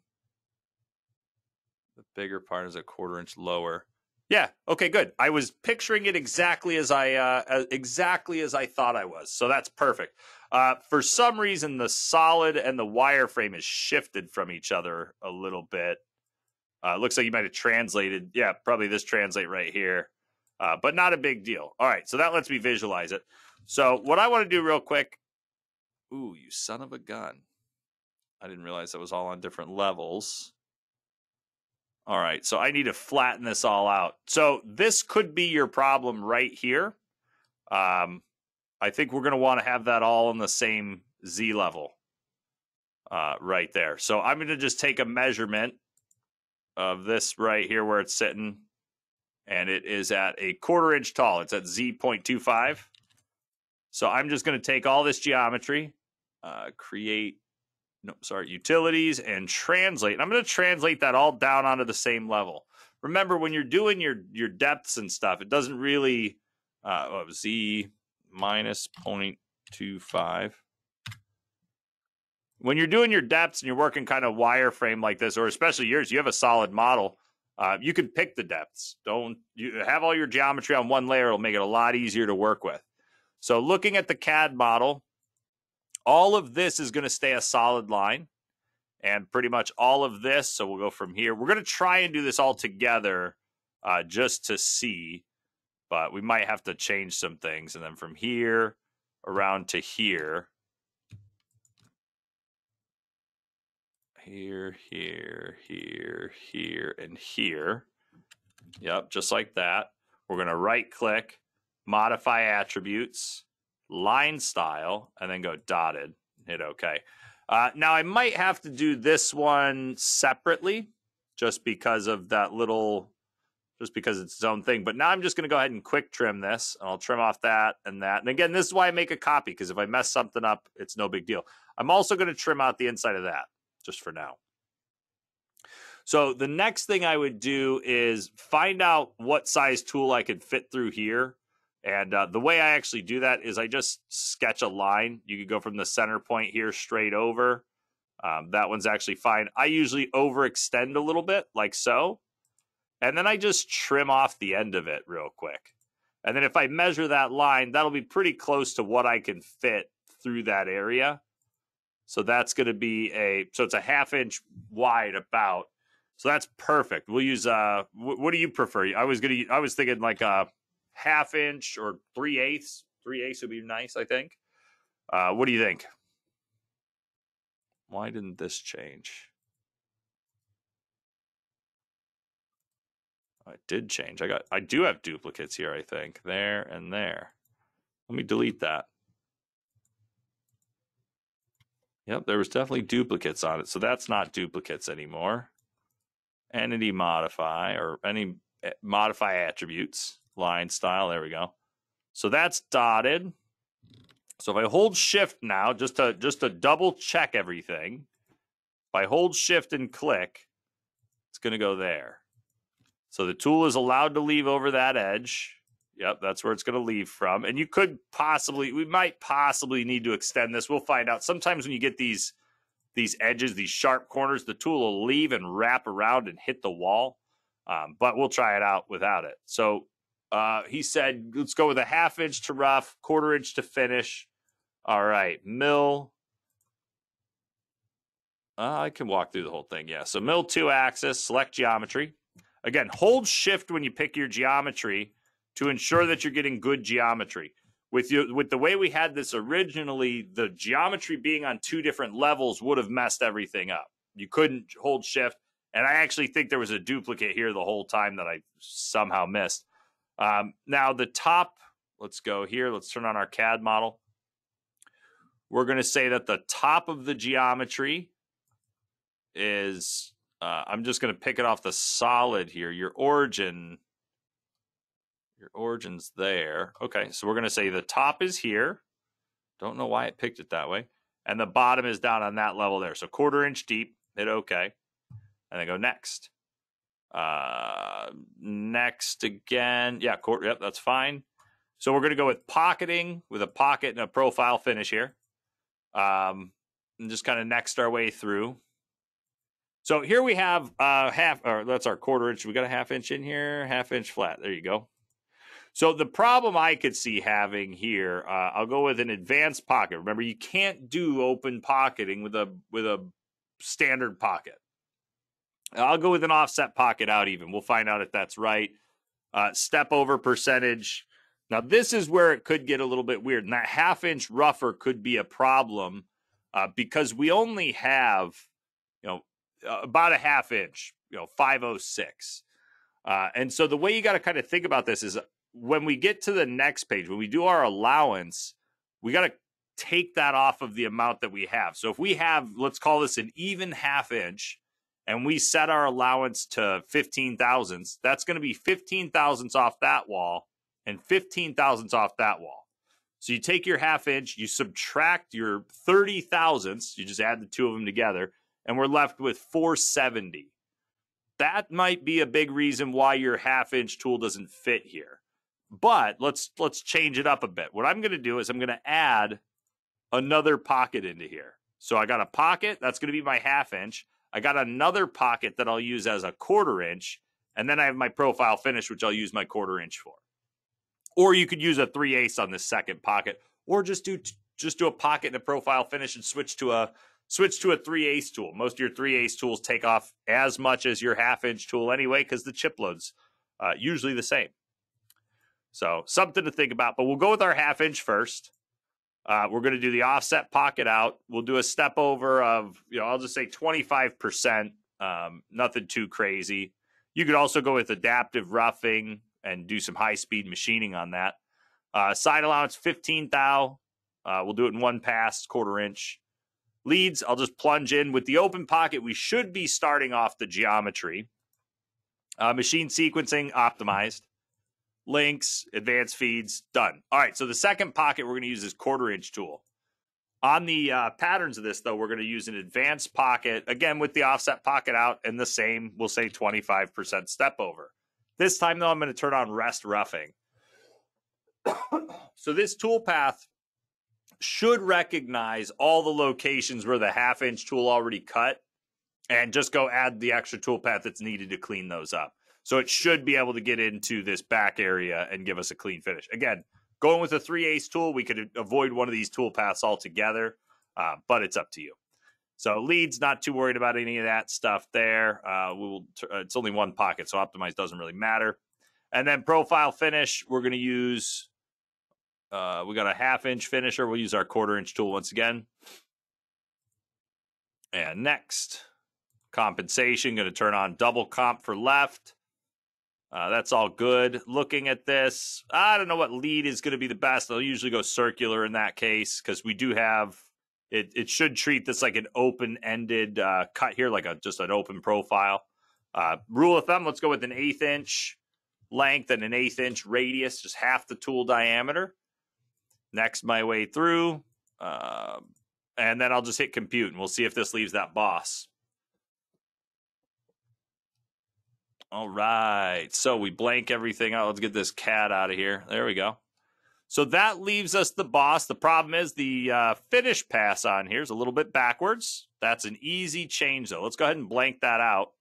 The bigger part is a quarter inch lower. Yeah. Okay. Good. I was picturing it exactly as I uh, exactly as I thought I was. So that's perfect. Uh, for some reason, the solid and the wireframe is shifted from each other a little bit. Uh, looks like you might have translated. Yeah, probably this translate right here uh, but not a big deal. All right, so that lets me visualize it. So what I want to do real quick. Ooh, you son of a gun! I didn't realize that was all on different levels. All right, so I need to flatten this all out. So this could be your problem right here. Um, I think we're going to want to have that all in the same Z level uh, right there. So I'm going to just take a measurement of this right here where it's sitting and it is at a quarter inch tall. It's at Z.25. So I'm just going to take all this geometry, uh, create, no, sorry, utilities, and translate. And I'm going to translate that all down onto the same level. Remember, when you're doing your your depths and stuff, it doesn't really uh, oh, Z minus 0.25. When you're doing your depths and you're working kind of wireframe like this, or especially yours, you have a solid model uh, you can pick the depths. Don't you have all your geometry on one layer? It'll make it a lot easier to work with. So, looking at the CAD model, all of this is going to stay a solid line, and pretty much all of this. So we'll go from here. We're going to try and do this all together, uh, just to see, but we might have to change some things, and then from here around to here here, here, here, here, and here. Yep, just like that. We're going to right click, modify attributes, line style, and then go dotted. Hit OK. Uh, now, I might have to do this one separately just because of that little, just because it's its own thing. But now I'm just going to go ahead and quick trim this. And I'll trim off that and that. And again, this is why I make a copy because if I mess something up, it's no big deal. I'm also going to trim out the inside of that. Just for now. So the next thing I would do is find out what size tool I could fit through here. And uh, the way I actually do that is I just sketch a line. You could go from the center point here straight over. Um, that one's actually fine. I usually overextend a little bit, like so. And then I just trim off the end of it real quick. And then if I measure that line, that'll be pretty close to what I can fit through that area. So that's going to be a, so it's a half inch wide about. So that's perfect. We'll use, uh, what do you prefer? I was to, I was thinking like a half inch or three eighths. Three eighths would be nice, I think. Uh, what do you think? Why didn't this change? Oh, it did change. I got I do have duplicates here, I think. There and there. Let me delete that. Yep, there was definitely duplicates on it. So that's not duplicates anymore. Entity modify or any eh, modify attributes, line style. There we go. So that's dotted. So if I hold shift now, just to just to double check everything, if I hold shift and click, it's going to go there. So the tool is allowed to leave over that edge. Yep, that's where it's going to leave from. And you could possibly, we might possibly need to extend this. We'll find out. Sometimes when you get these these edges, these sharp corners, the tool will leave and wrap around and hit the wall. Um, but we'll try it out without it. So uh, he said, let's go with a half inch to rough, quarter inch to finish. All right, mill. Uh, I can walk through the whole thing. Yeah. So mill two axis, select geometry. Again, hold shift when you pick your geometry to ensure that you're getting good geometry. With you, with the way we had this originally, the geometry being on two different levels would have messed everything up. You couldn't hold shift, and I actually think there was a duplicate here the whole time that I somehow missed. Um, now the top, let's go here. Let's turn on our CAD model. We're going to say that the top of the geometry is uh, I'm just going to pick it off the solid here. Your origin, your origin's there. Okay, so we're going to say the top is here. Don't know why it picked it that way. And the bottom is down on that level there. So quarter inch deep, hit OK. And then go next. Uh, next again. Yeah, quarter, yep, that's fine. So we're going to go with pocketing with a pocket and a profile finish here. Um, and just kind of next our way through. So here we have uh half or that's our quarter inch. We got a half inch in here, half inch flat. There you go. So the problem I could see having here, uh, I'll go with an advanced pocket. Remember, you can't do open pocketing with a with a standard pocket. I'll go with an offset pocket out even. We'll find out if that's right. Uh, step over percentage. Now this is where it could get a little bit weird, and that half inch rougher could be a problem uh, because we only have you know about a half inch, you know, 506. Uh, and so the way you got to kind of think about this is when we get to the next page, when we do our allowance, we got to take that off of the amount that we have. So if we have, let's call this an even half inch, and we set our allowance to 15 thousandths, that's going to be 15 thousandths off that wall and 15 thousandths off that wall. So you take your half inch, you subtract your 30 thousandths, you just add the two of them together, and we're left with 470. That might be a big reason why your half inch tool doesn't fit here. But let's let's change it up a bit. What I'm going to do is I'm going to add another pocket into here. So I got a pocket, that's going to be my half inch. I got another pocket that I'll use as a quarter inch, and then I have my profile finish, which I'll use my quarter inch for. Or you could use a three ace on this second pocket, or just do just do a pocket and a profile finish and switch to a switch to a 3 ace tool. Most of your 3 ace tools take off as much as your half inch tool anyway because the chip load's uh, usually the same. So something to think about, but we'll go with our half inch first. Uh, we're going to do the offset pocket out. We'll do a step over of, you know, I'll just say 25%, um, nothing too crazy. You could also go with adaptive roughing and do some high speed machining on that. Uh, side allowance 15 thou. Uh, we'll do it in one pass, quarter inch leads, I'll just plunge in. With the open pocket, we should be starting off the geometry. Uh, machine sequencing optimized. Links, advanced feeds, done. All right, so the second pocket we're going to use is quarter inch tool. On the uh, patterns of this, though, we're going to use an advanced pocket, again, with the offset pocket out and the same, we'll say 25% step over. This time, though, I'm going to turn on rest roughing. so this tool path should recognize all the locations where the half inch tool already cut and just go add the extra tool path that's needed to clean those up. So it should be able to get into this back area and give us a clean finish. Again, going with a 3 ace tool, we could avoid one of these tool paths altogether, uh, but it's up to you. So leads, not too worried about any of that stuff there. Uh, we will. T- uh, it's only one pocket, so optimize doesn't really matter. And then profile finish, we're going to use. Uh, we got a half inch finisher. We'll use our quarter inch tool once again. And next, compensation. Going to turn on double comp for left. Uh, that's all good. Looking at this, I don't know what lead is going to be the best. I'll usually go circular in that case because we do have it. It should treat this like an open-ended uh, cut here, like a just an open profile. Uh, rule of thumb: Let's go with an eighth inch length and an eighth inch radius, just half the tool diameter. Next, my way through, uh, and then I'll just hit compute, and we'll see if this leaves that boss. All right. So we blank everything out. Let's get this cat out of here. There we go. So that leaves us the boss. The problem is the uh, finish pass on here is a little bit backwards. That's an easy change, though. Let's go ahead and blank that out.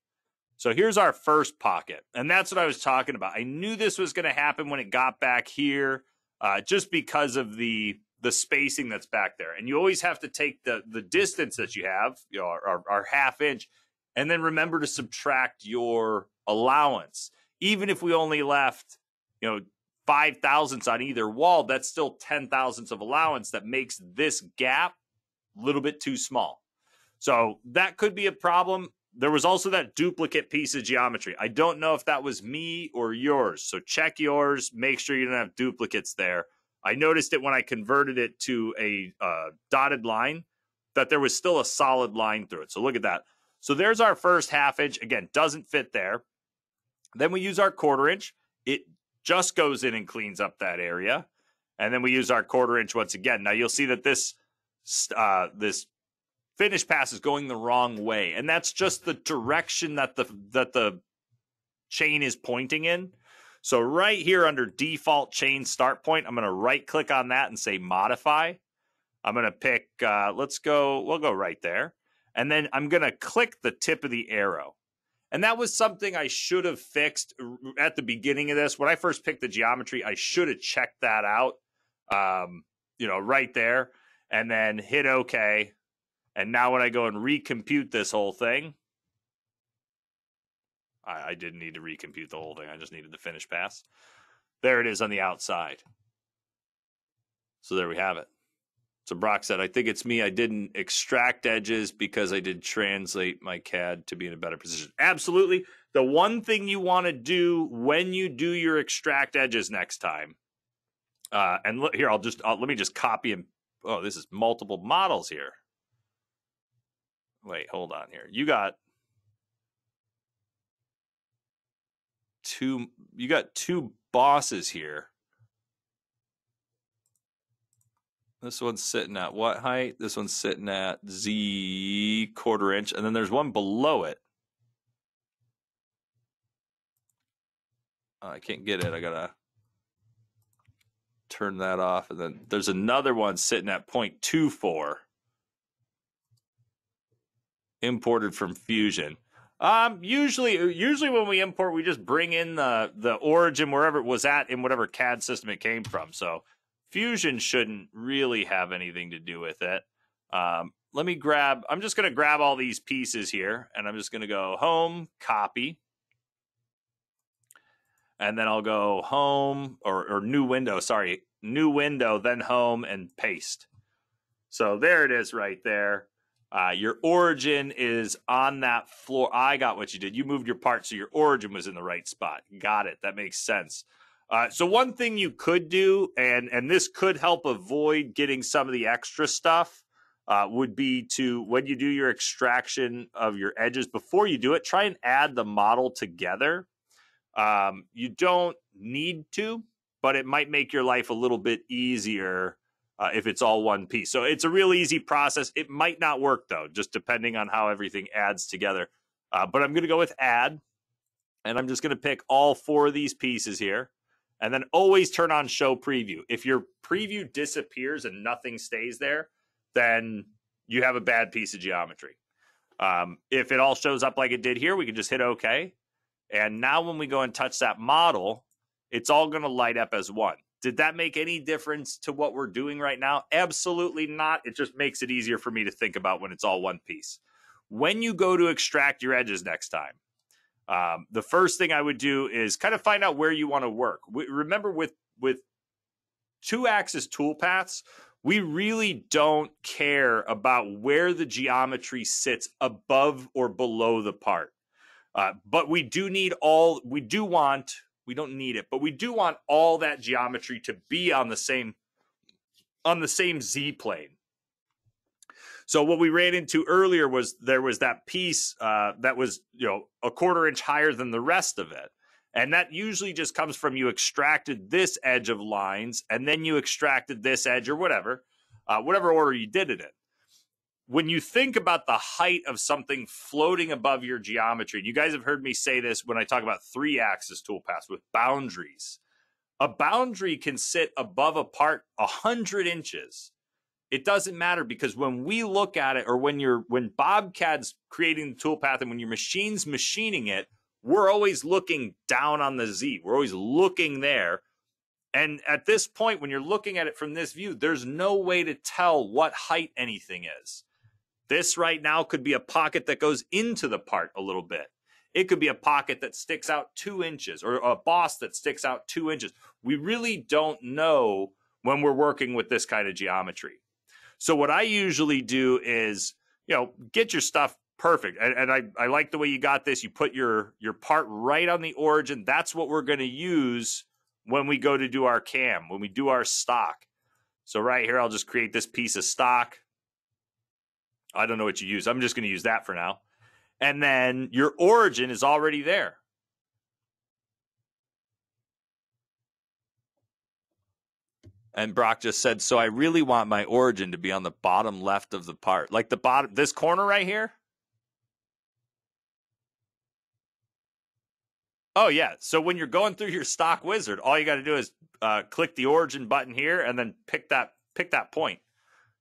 So here's our first pocket. And that's what I was talking about. I knew this was going to happen when it got back here uh, just because of the the spacing that's back there. And you always have to take the the distance that you have, you know, our, our half inch, and then remember to subtract your allowance. Even if we only left, you know, five thousandths on either wall, that's still ten thousandths of allowance that makes this gap a little bit too small. So that could be a problem. There was also that duplicate piece of geometry. I don't know if that was me or yours. So check yours. Make sure you don't have duplicates there. I noticed it when I converted it to a uh, dotted line that there was still a solid line through it. So look at that. So there's our first half inch. Again, doesn't fit there. Then we use our quarter inch. It just goes in and cleans up that area. And then we use our quarter inch once again. Now you'll see that this uh, this finish pass is going the wrong way, and that's just the direction that the that the chain is pointing in. So right here under default chain start point, I'm going to right click on that and say modify. I'm going to pick. Uh, let's go. We'll go right there, and then I'm going to click the tip of the arrow. And that was something I should have fixed at the beginning of this. When I first picked the geometry, I should have checked that out, um, you know, right there, and then hit OK. And now when I go and recompute this whole thing, I, I didn't need to recompute the whole thing. I just needed the finish pass. There it is on the outside. So there we have it. So Brock said, I think it's me. I didn't extract edges because I did translate my CAD to be in a better position. Absolutely. The one thing you want to do when you do your extract edges next time, uh, and look here, I'll just I'll, let me just copy and oh, this is multiple models here. Wait, hold on here. You got two. You got two bosses here. This one's sitting at what height? This one's sitting at Z quarter inch. And then there's one below it. Oh, I can't get it. I gotta turn that off. And then there's another one sitting at 0.24. Imported from Fusion. Um, usually, usually when we import, we just bring in the the origin wherever it was at in whatever CAD system it came from. So Fusion shouldn't really have anything to do with it. Um, let me grab, I'm just going to grab all these pieces here and I'm just going to go home, copy. And then I'll go home or, or new window, sorry, new window, then home and paste. So there it is right there. Uh, your origin is on that floor. I got what you did. You moved your part so your origin was in the right spot. Got it. That makes sense. Uh, so one thing you could do, and and this could help avoid getting some of the extra stuff, uh, would be to when you do your extraction of your edges before you do it, try and add the model together. Um, you don't need to, but it might make your life a little bit easier uh, if it's all one piece. So it's a real easy process. It might not work though, just depending on how everything adds together. Uh, but I'm going to go with add, and I'm just going to pick all four of these pieces here, and then always turn on show preview. If your preview disappears and nothing stays there, then you have a bad piece of geometry. Um, if it all shows up like it did here, we can just hit OK. And now when we go and touch that model, it's all going to light up as one. Did that make any difference to what we're doing right now? Absolutely not. It just makes it easier for me to think about when it's all one piece. When you go to extract your edges next time, um, the first thing I would do is kind of find out where you want to work. We, remember, with with two axis toolpaths, we really don't care about where the geometry sits above or below the part. Uh, but we do need all, we do want we don't need it, but we do want all that geometry to be on the same on the same z plane. So what we ran into earlier was there was that piece uh, that was you know a quarter inch higher than the rest of it, and that usually just comes from you extracted this edge of lines and then you extracted this edge or whatever, uh, whatever order you did it in when you think about the height of something floating above your geometry, and you guys have heard me say this when I talk about three axis toolpaths with boundaries. A boundary can sit above a part a hundred inches. It doesn't matter because when we look at it, or when you're when BobCAD's creating the toolpath and when your machine's machining it, we're always looking down on the Z. We're always looking there. And at this point, when you're looking at it from this view, there's no way to tell what height anything is. This right now could be a pocket that goes into the part a little bit. It could be a pocket that sticks out two inches or a boss that sticks out two inches. We really don't know when we're working with this kind of geometry. So what I usually do is, you know, get your stuff perfect. And, and I, I like the way you got this. You put your your part right on the origin. That's what we're going to use when we go to do our cam, when we do our stock. So right here, I'll just create this piece of stock. I don't know what you use. I'm just going to use that for now. And then your origin is already there. And Brock just said, so I really want my origin to be on the bottom left of the part. Like the bottom, this corner right here. Oh, yeah. So when you're going through your stock wizard, all you got to do is uh, click the origin button here and then pick that pick that point.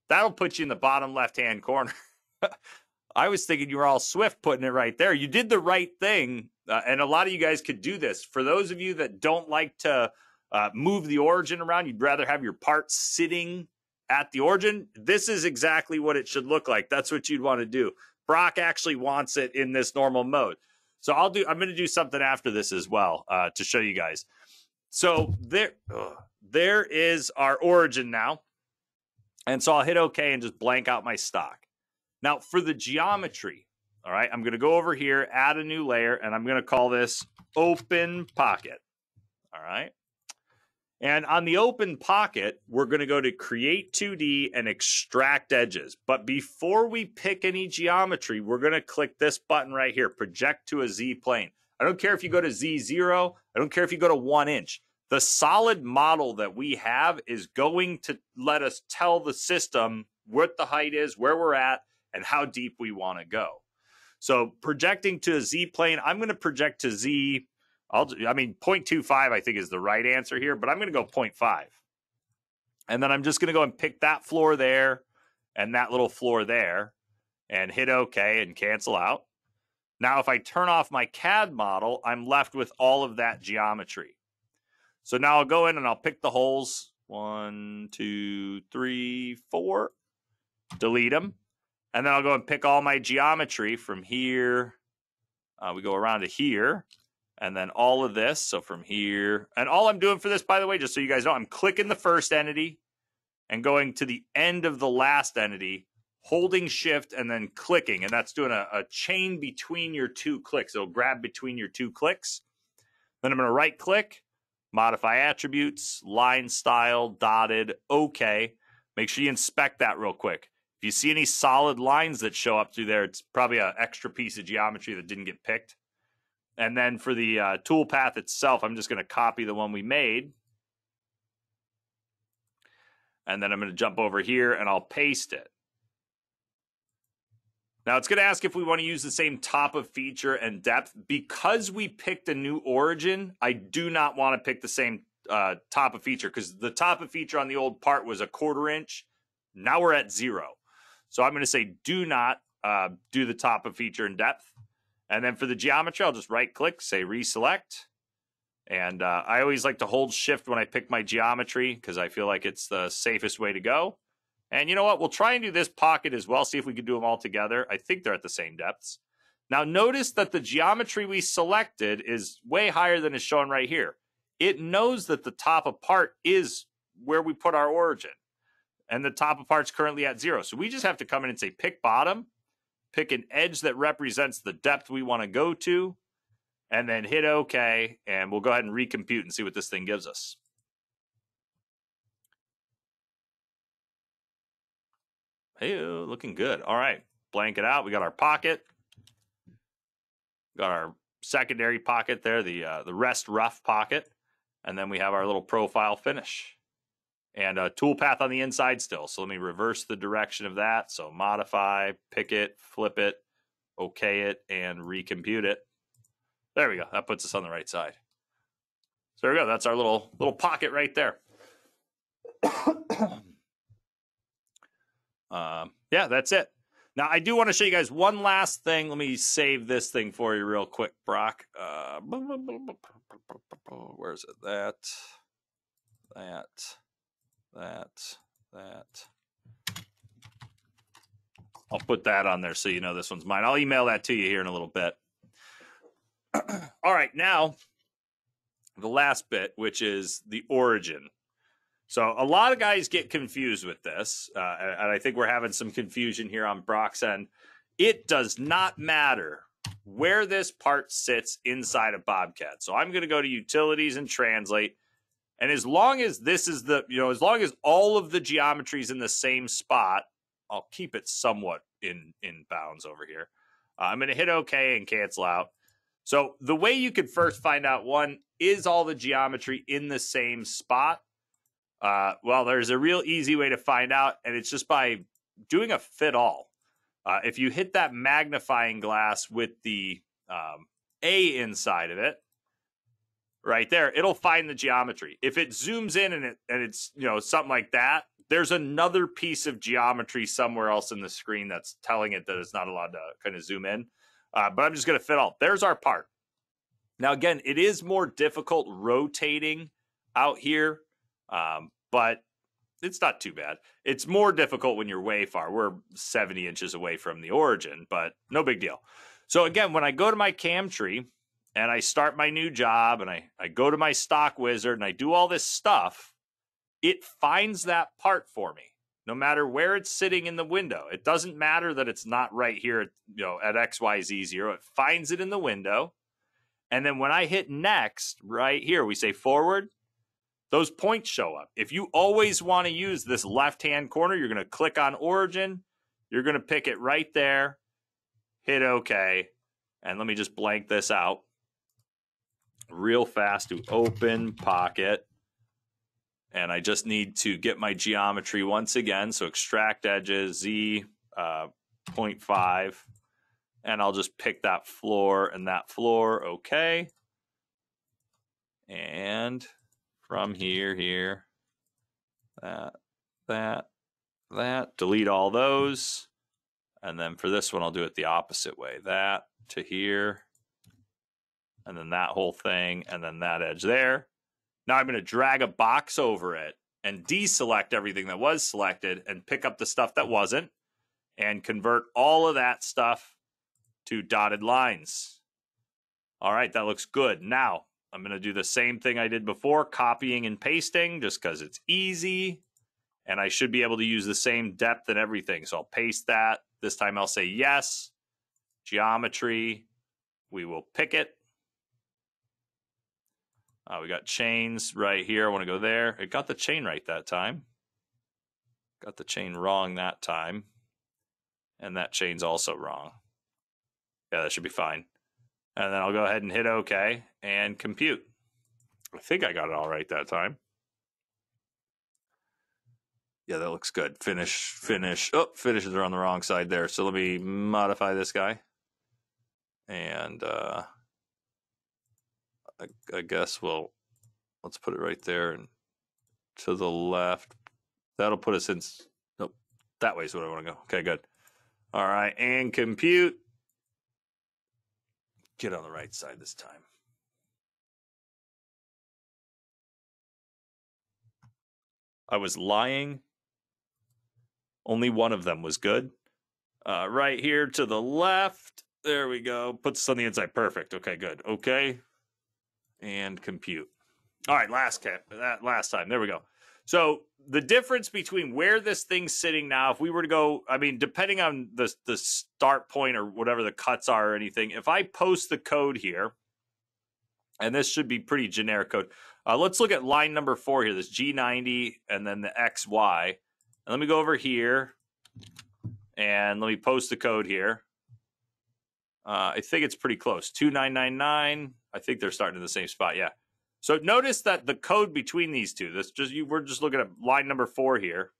That'll put you in the bottom left hand corner. I was thinking you were all swift putting it right there. You did the right thing. Uh, and a lot of you guys could do this. For those of you that don't like to uh, move the origin around, you'd rather have your parts sitting at the origin. This is exactly what it should look like. That's what you'd want to do. Brock actually wants it in this normal mode. So I'll do, I'm going to do something after this as well uh, to show you guys. So there, ugh, there is our origin now. And so I'll hit OK and just blank out my stock. Now, for the geometry, all right, I'm going to go over here, add a new layer, and I'm going to call this open pocket. All right. And on the open pocket, we're going to go to create 2D and extract edges. But before we pick any geometry, we're going to click this button right here, project to a Z plane. I don't care if you go to Z0. I don't care if you go to one inch. The solid model that we have is going to let us tell the system what the height is, where we're at, and how deep we want to go. So projecting to a Z plane, I'm going to project to Z. I'll, I mean, 0.25 I think is the right answer here, but I'm going to go 0.5. And then I'm just going to go and pick that floor there and that little floor there and hit OK and cancel out. Now, if I turn off my CAD model, I'm left with all of that geometry. So now I'll go in and I'll pick the holes. One, two, three, four. Delete them. And then I'll go and pick all my geometry from here. Uh, we go around to here and then all of this. So from here, and all I'm doing for this, by the way, just so you guys know, I'm clicking the first entity and going to the end of the last entity, holding shift and then clicking. And that's doing a, a chain between your two clicks. It'll grab between your two clicks. Then I'm going to right click, modify attributes, line style, dotted, okay. Make sure you inspect that real quick. If you see any solid lines that show up through there, it's probably an extra piece of geometry that didn't get picked. And then for the uh, tool path itself, I'm just going to copy the one we made. And then I'm going to jump over here and I'll paste it. Now it's going to ask if we want to use the same top of feature and depth. Because we picked a new origin, I do not want to pick the same uh, top of feature because the top of feature on the old part was a quarter inch. Now we're at zero. So I'm going to say do not uh, do the top of feature and depth. And then for the geometry, I'll just right click, say reselect. And uh, I always like to hold shift when I pick my geometry because I feel like it's the safest way to go. And you know what? We'll try and do this pocket as well, see if we can do them all together. I think they're at the same depths. Now notice that the geometry we selected is way higher than is shown right here. It knows that the top of part is where we put our origin. And the top of part's currently at zero. So we just have to come in and say pick bottom, pick an edge that represents the depth we want to go to, and then hit OK, and we'll go ahead and recompute and see what this thing gives us. Hey, looking good. All right, blank it out. We got our pocket. Got our secondary pocket there, the uh, the rest rough pocket, and then we have our little profile finish and a toolpath on the inside still. So let me reverse the direction of that. So modify, pick it, flip it, okay it, and recompute it. There we go. That puts us on the right side. So there we go. That's our little little pocket right there. um, yeah, that's it. Now I do want to show you guys one last thing. Let me save this thing for you real quick, Brock. Uh, where is it? That, that that, that. I'll put that on there so you know this one's mine. I'll email that to you here in a little bit. All right, now the last bit, which is the origin. So a lot of guys get confused with this, uh, and I think we're having some confusion here on Brock's end. It does not matter where this part sits inside of BobCAD. So I'm going to go to utilities and translate. And as long as this is the, you know, as long as all of the geometry is in the same spot, I'll keep it somewhat in in bounds over here. Uh, I'm going to hit OK and cancel out. So the way you could first find out one is all the geometry in the same spot. Uh, well, there's a real easy way to find out, and it's just by doing a fit all. Uh, if you hit that magnifying glass with the um, A inside of it, right there, it'll find the geometry. If it zooms in and it and it's you know something like that, there's another piece of geometry somewhere else in the screen that's telling it that it's not allowed to kind of zoom in. Uh, but I'm just going to fit all. There's our part. Now again, it is more difficult rotating out here, um, but it's not too bad. It's more difficult when you're way far. We're 70 inches away from the origin, but no big deal. So again, when I go to my cam tree, and I start my new job and I, I go to my stock wizard and I do all this stuff, it finds that part for me, no matter where it's sitting in the window. It doesn't matter that it's not right here at, you know, at XYZ0. It finds it in the window. And then when I hit next, right here, we say forward, those points show up. If you always want to use this left hand corner, you're going to click on origin. You're going to pick it right there, hit OK. And let me just blank this out real fast to open pocket. And I just need to get my geometry once again. So extract edges, Z uh, 0.5. And I'll just pick that floor and that floor. Okay. And from here, here, that, that, that, delete all those. And then for this one, I'll do it the opposite way. That to here, and then that whole thing, and then that edge there. Now I'm going to drag a box over it and deselect everything that was selected and pick up the stuff that wasn't and convert all of that stuff to dotted lines. All right, that looks good. Now I'm going to do the same thing I did before, copying and pasting just because it's easy. And I should be able to use the same depth and everything. So I'll paste that. This time I'll say yes. Geometry. We will pick it. Uh, we got chains right here. I want to go there. It got the chain right that time. Got the chain wrong that time. And that chain's also wrong. Yeah, that should be fine. And then I'll go ahead and hit OK and compute. I think I got it all right that time. Yeah, that looks good. Finish, finish. Oh, finishes are on the wrong side there. So let me modify this guy. And uh, I, I guess we'll, let's put it right there and to the left. That'll put us in, nope, that way is what I want to go. Okay, good. All right, and compute. Get on the right side this time. I was lying. Only one of them was good. Uh, right here to the left. There we go. Puts us on the inside. Perfect. Okay, good. Okay. And compute. All right, last cap that last time. There we go. So the difference between where this thing's sitting now, if we were to go, I mean, depending on the the start point or whatever the cuts are or anything, if I post the code here, and this should be pretty generic code. Uh, let's look at line number four here. This G90 and then the XY. And let me go over here and let me post the code here. Uh, I think it's pretty close. 2999. I think they're starting in the same spot. Yeah. So notice that the code between these two, this just you, we're just looking at line number four here.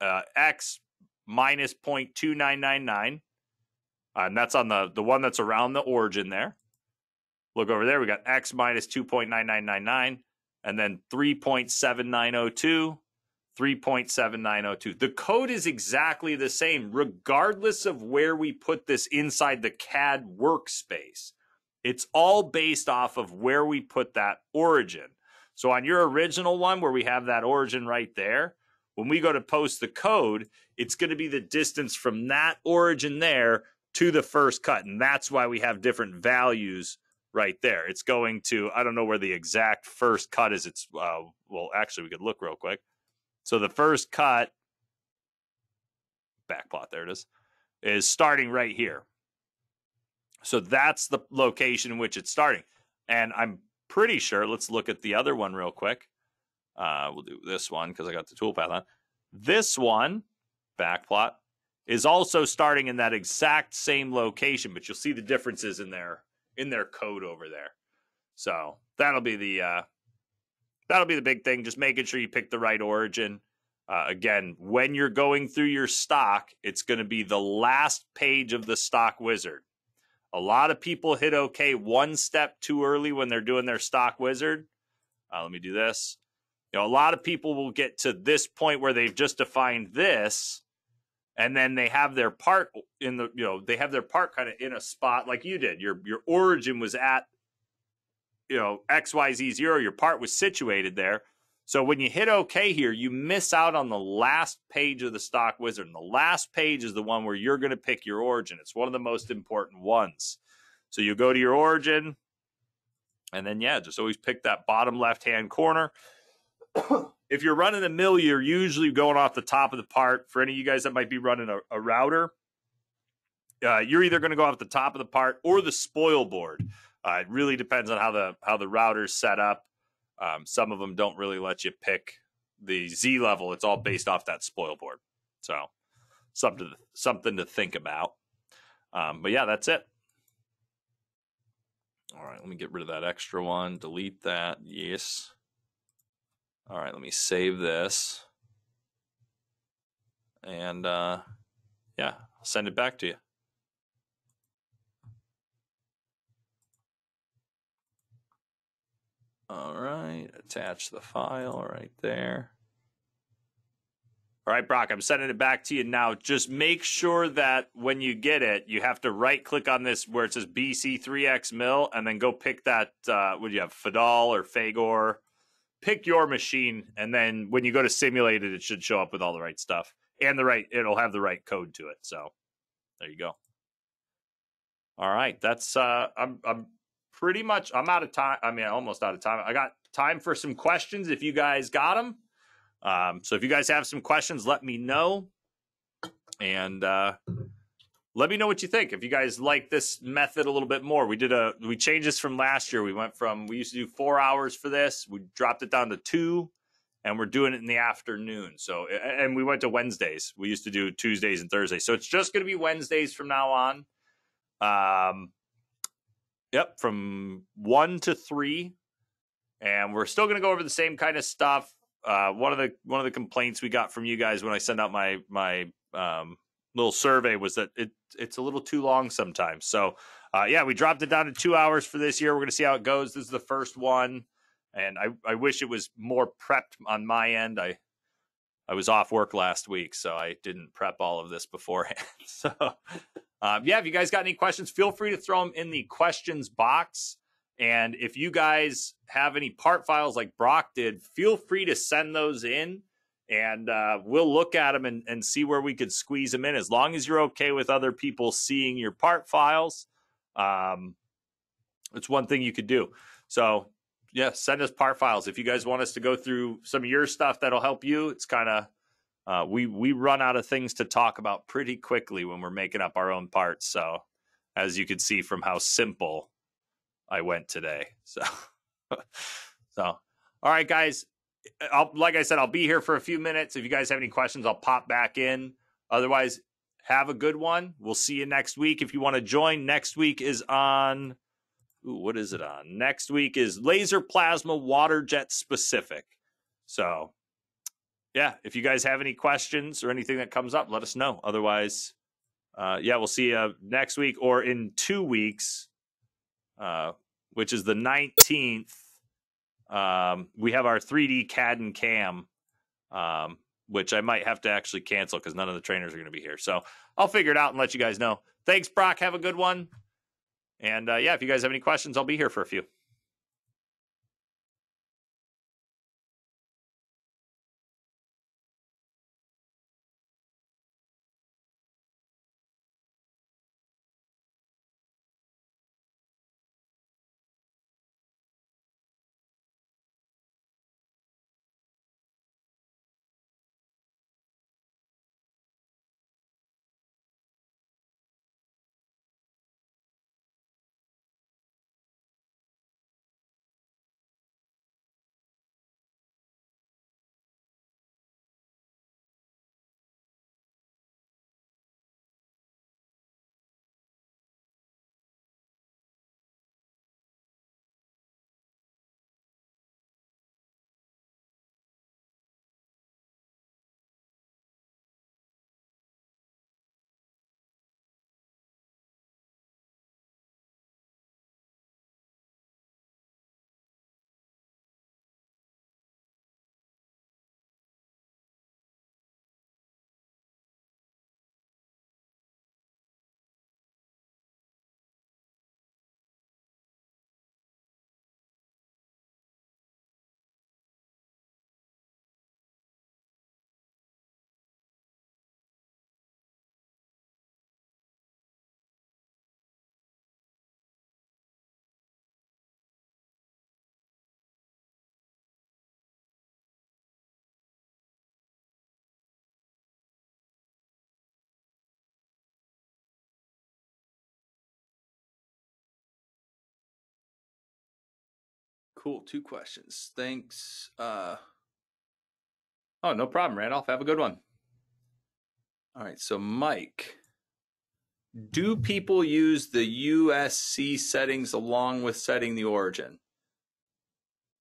Uh, X minus 0.2999. Uh, and that's on the, the one that's around the origin there. Look over there, we got X minus 2.9999 and then 3.7902, 3.7902. The code is exactly the same, regardless of where we put this inside the CAD workspace. It's all based off of where we put that origin. So on your original one, where we have that origin right there, when we go to post the code, it's going to be the distance from that origin there to the first cut. And that's why we have different values right there. It's going to, I don't know where the exact first cut is. It's, uh, well, actually, we could look real quick. So the first cut, back plot, there it is, is starting right here. So that's the location in which it's starting. And I'm pretty sure, let's look at the other one real quick. Uh, we'll do this one because I got the toolpath on. This one, backplot, is also starting in that exact same location, but you'll see the differences in there in their code over there. So that'll be the uh, that'll be the big thing. Just making sure you pick the right origin. Uh, again, when you're going through your stock, it's going to be the last page of the stock wizard. A lot of people hit OK one step too early when they're doing their stock wizard. Uh, let me do this. You know, a lot of people will get to this point where they've just defined this, and then they have their part in the you know they have their part kind of in a spot like you did your your origin was at you know xyz0 your part was situated there so when you hit ok here you miss out on the last page of the stock wizard and the last page is the one where you're going to pick your origin it's one of the most important ones so you go to your origin and then yeah just always pick that bottom left hand corner if you're running a mill, you're usually going off the top of the part. For any of you guys that might be running a, a router, uh, you're either going to go off the top of the part or the spoil board. Uh, it really depends on how the how the router's set up. Um, some of them don't really let you pick the Z level. It's all based off that spoil board. So something to, something to think about. Um, but yeah, that's it. All right, let me get rid of that extra one. Delete that. Yes. All right, let me save this. And uh, yeah, I'll send it back to you. All right, attach the file right there. All right, Brock, I'm sending it back to you now. Just make sure that when you get it, you have to right click on this where it says BC3X mill and then go pick that, uh, do you have, Fadal or Fagor pick your machine, and then when you go to simulate it, it should show up with all the right stuff and the right. It'll have the right code to it. So there you go. All right, that's uh, I'm I'm pretty much I'm out of time. I mean, almost out of time. I got time for some questions if you guys got them. Um, so if you guys have some questions, let me know. And uh, let me know what you think. If you guys like this method a little bit more, we did a we changed this from last year. We went from we used to do four hours for this, we dropped it down to two, and we're doing it in the afternoon. So and we went to Wednesdays. We used to do Tuesdays and Thursdays. So it's just going to be Wednesdays from now on. Um, yep, from one to three, and we're still going to go over the same kind of stuff. uh, one of the one of the complaints we got from you guys when I send out my my um, little survey was that it it's a little too long sometimes. So uh, yeah, we dropped it down to two hours for this year. We're gonna see how it goes. This is the first one, and I I wish it was more prepped on my end. I I was off work last week, so I didn't prep all of this beforehand. so um, yeah, if you guys got any questions, feel free to throw them in the questions box. And if you guys have any part files like Brock did, feel free to send those in. And uh, we'll look at them and, and see where we could squeeze them in. As long as you're okay with other people seeing your part files um, it's one thing you could do. So yeah send us part files. If you guys want us to go through some of your stuff that'll help you it's kind of uh, we we run out of things to talk about pretty quickly when we're making up our own parts so as you can see from how simple i went today so so all right guys I'll, like I said, I'll be here for a few minutes. If you guys have any questions, I'll pop back in. Otherwise, have a good one. We'll see you next week. If you want to join, next week is on. Ooh, what is it on? Next week is laser plasma water jet specific. So, yeah, if you guys have any questions or anything that comes up, let us know. Otherwise, uh, yeah, we'll see you next week or in two weeks, uh, which is the 19th um, we have our 3D CAD and CAM, um, which I might have to actually cancel because none of the trainers are going to be here. So I'll figure it out and let you guys know. Thanks, Brock. Have a good one. And uh, yeah, if you guys have any questions, I'll be here for a few. Cool. Two questions. Thanks. Uh, oh, no problem, Randolph. Have a good one. All right. So, Mike, do people use the UCS settings along with setting the origin?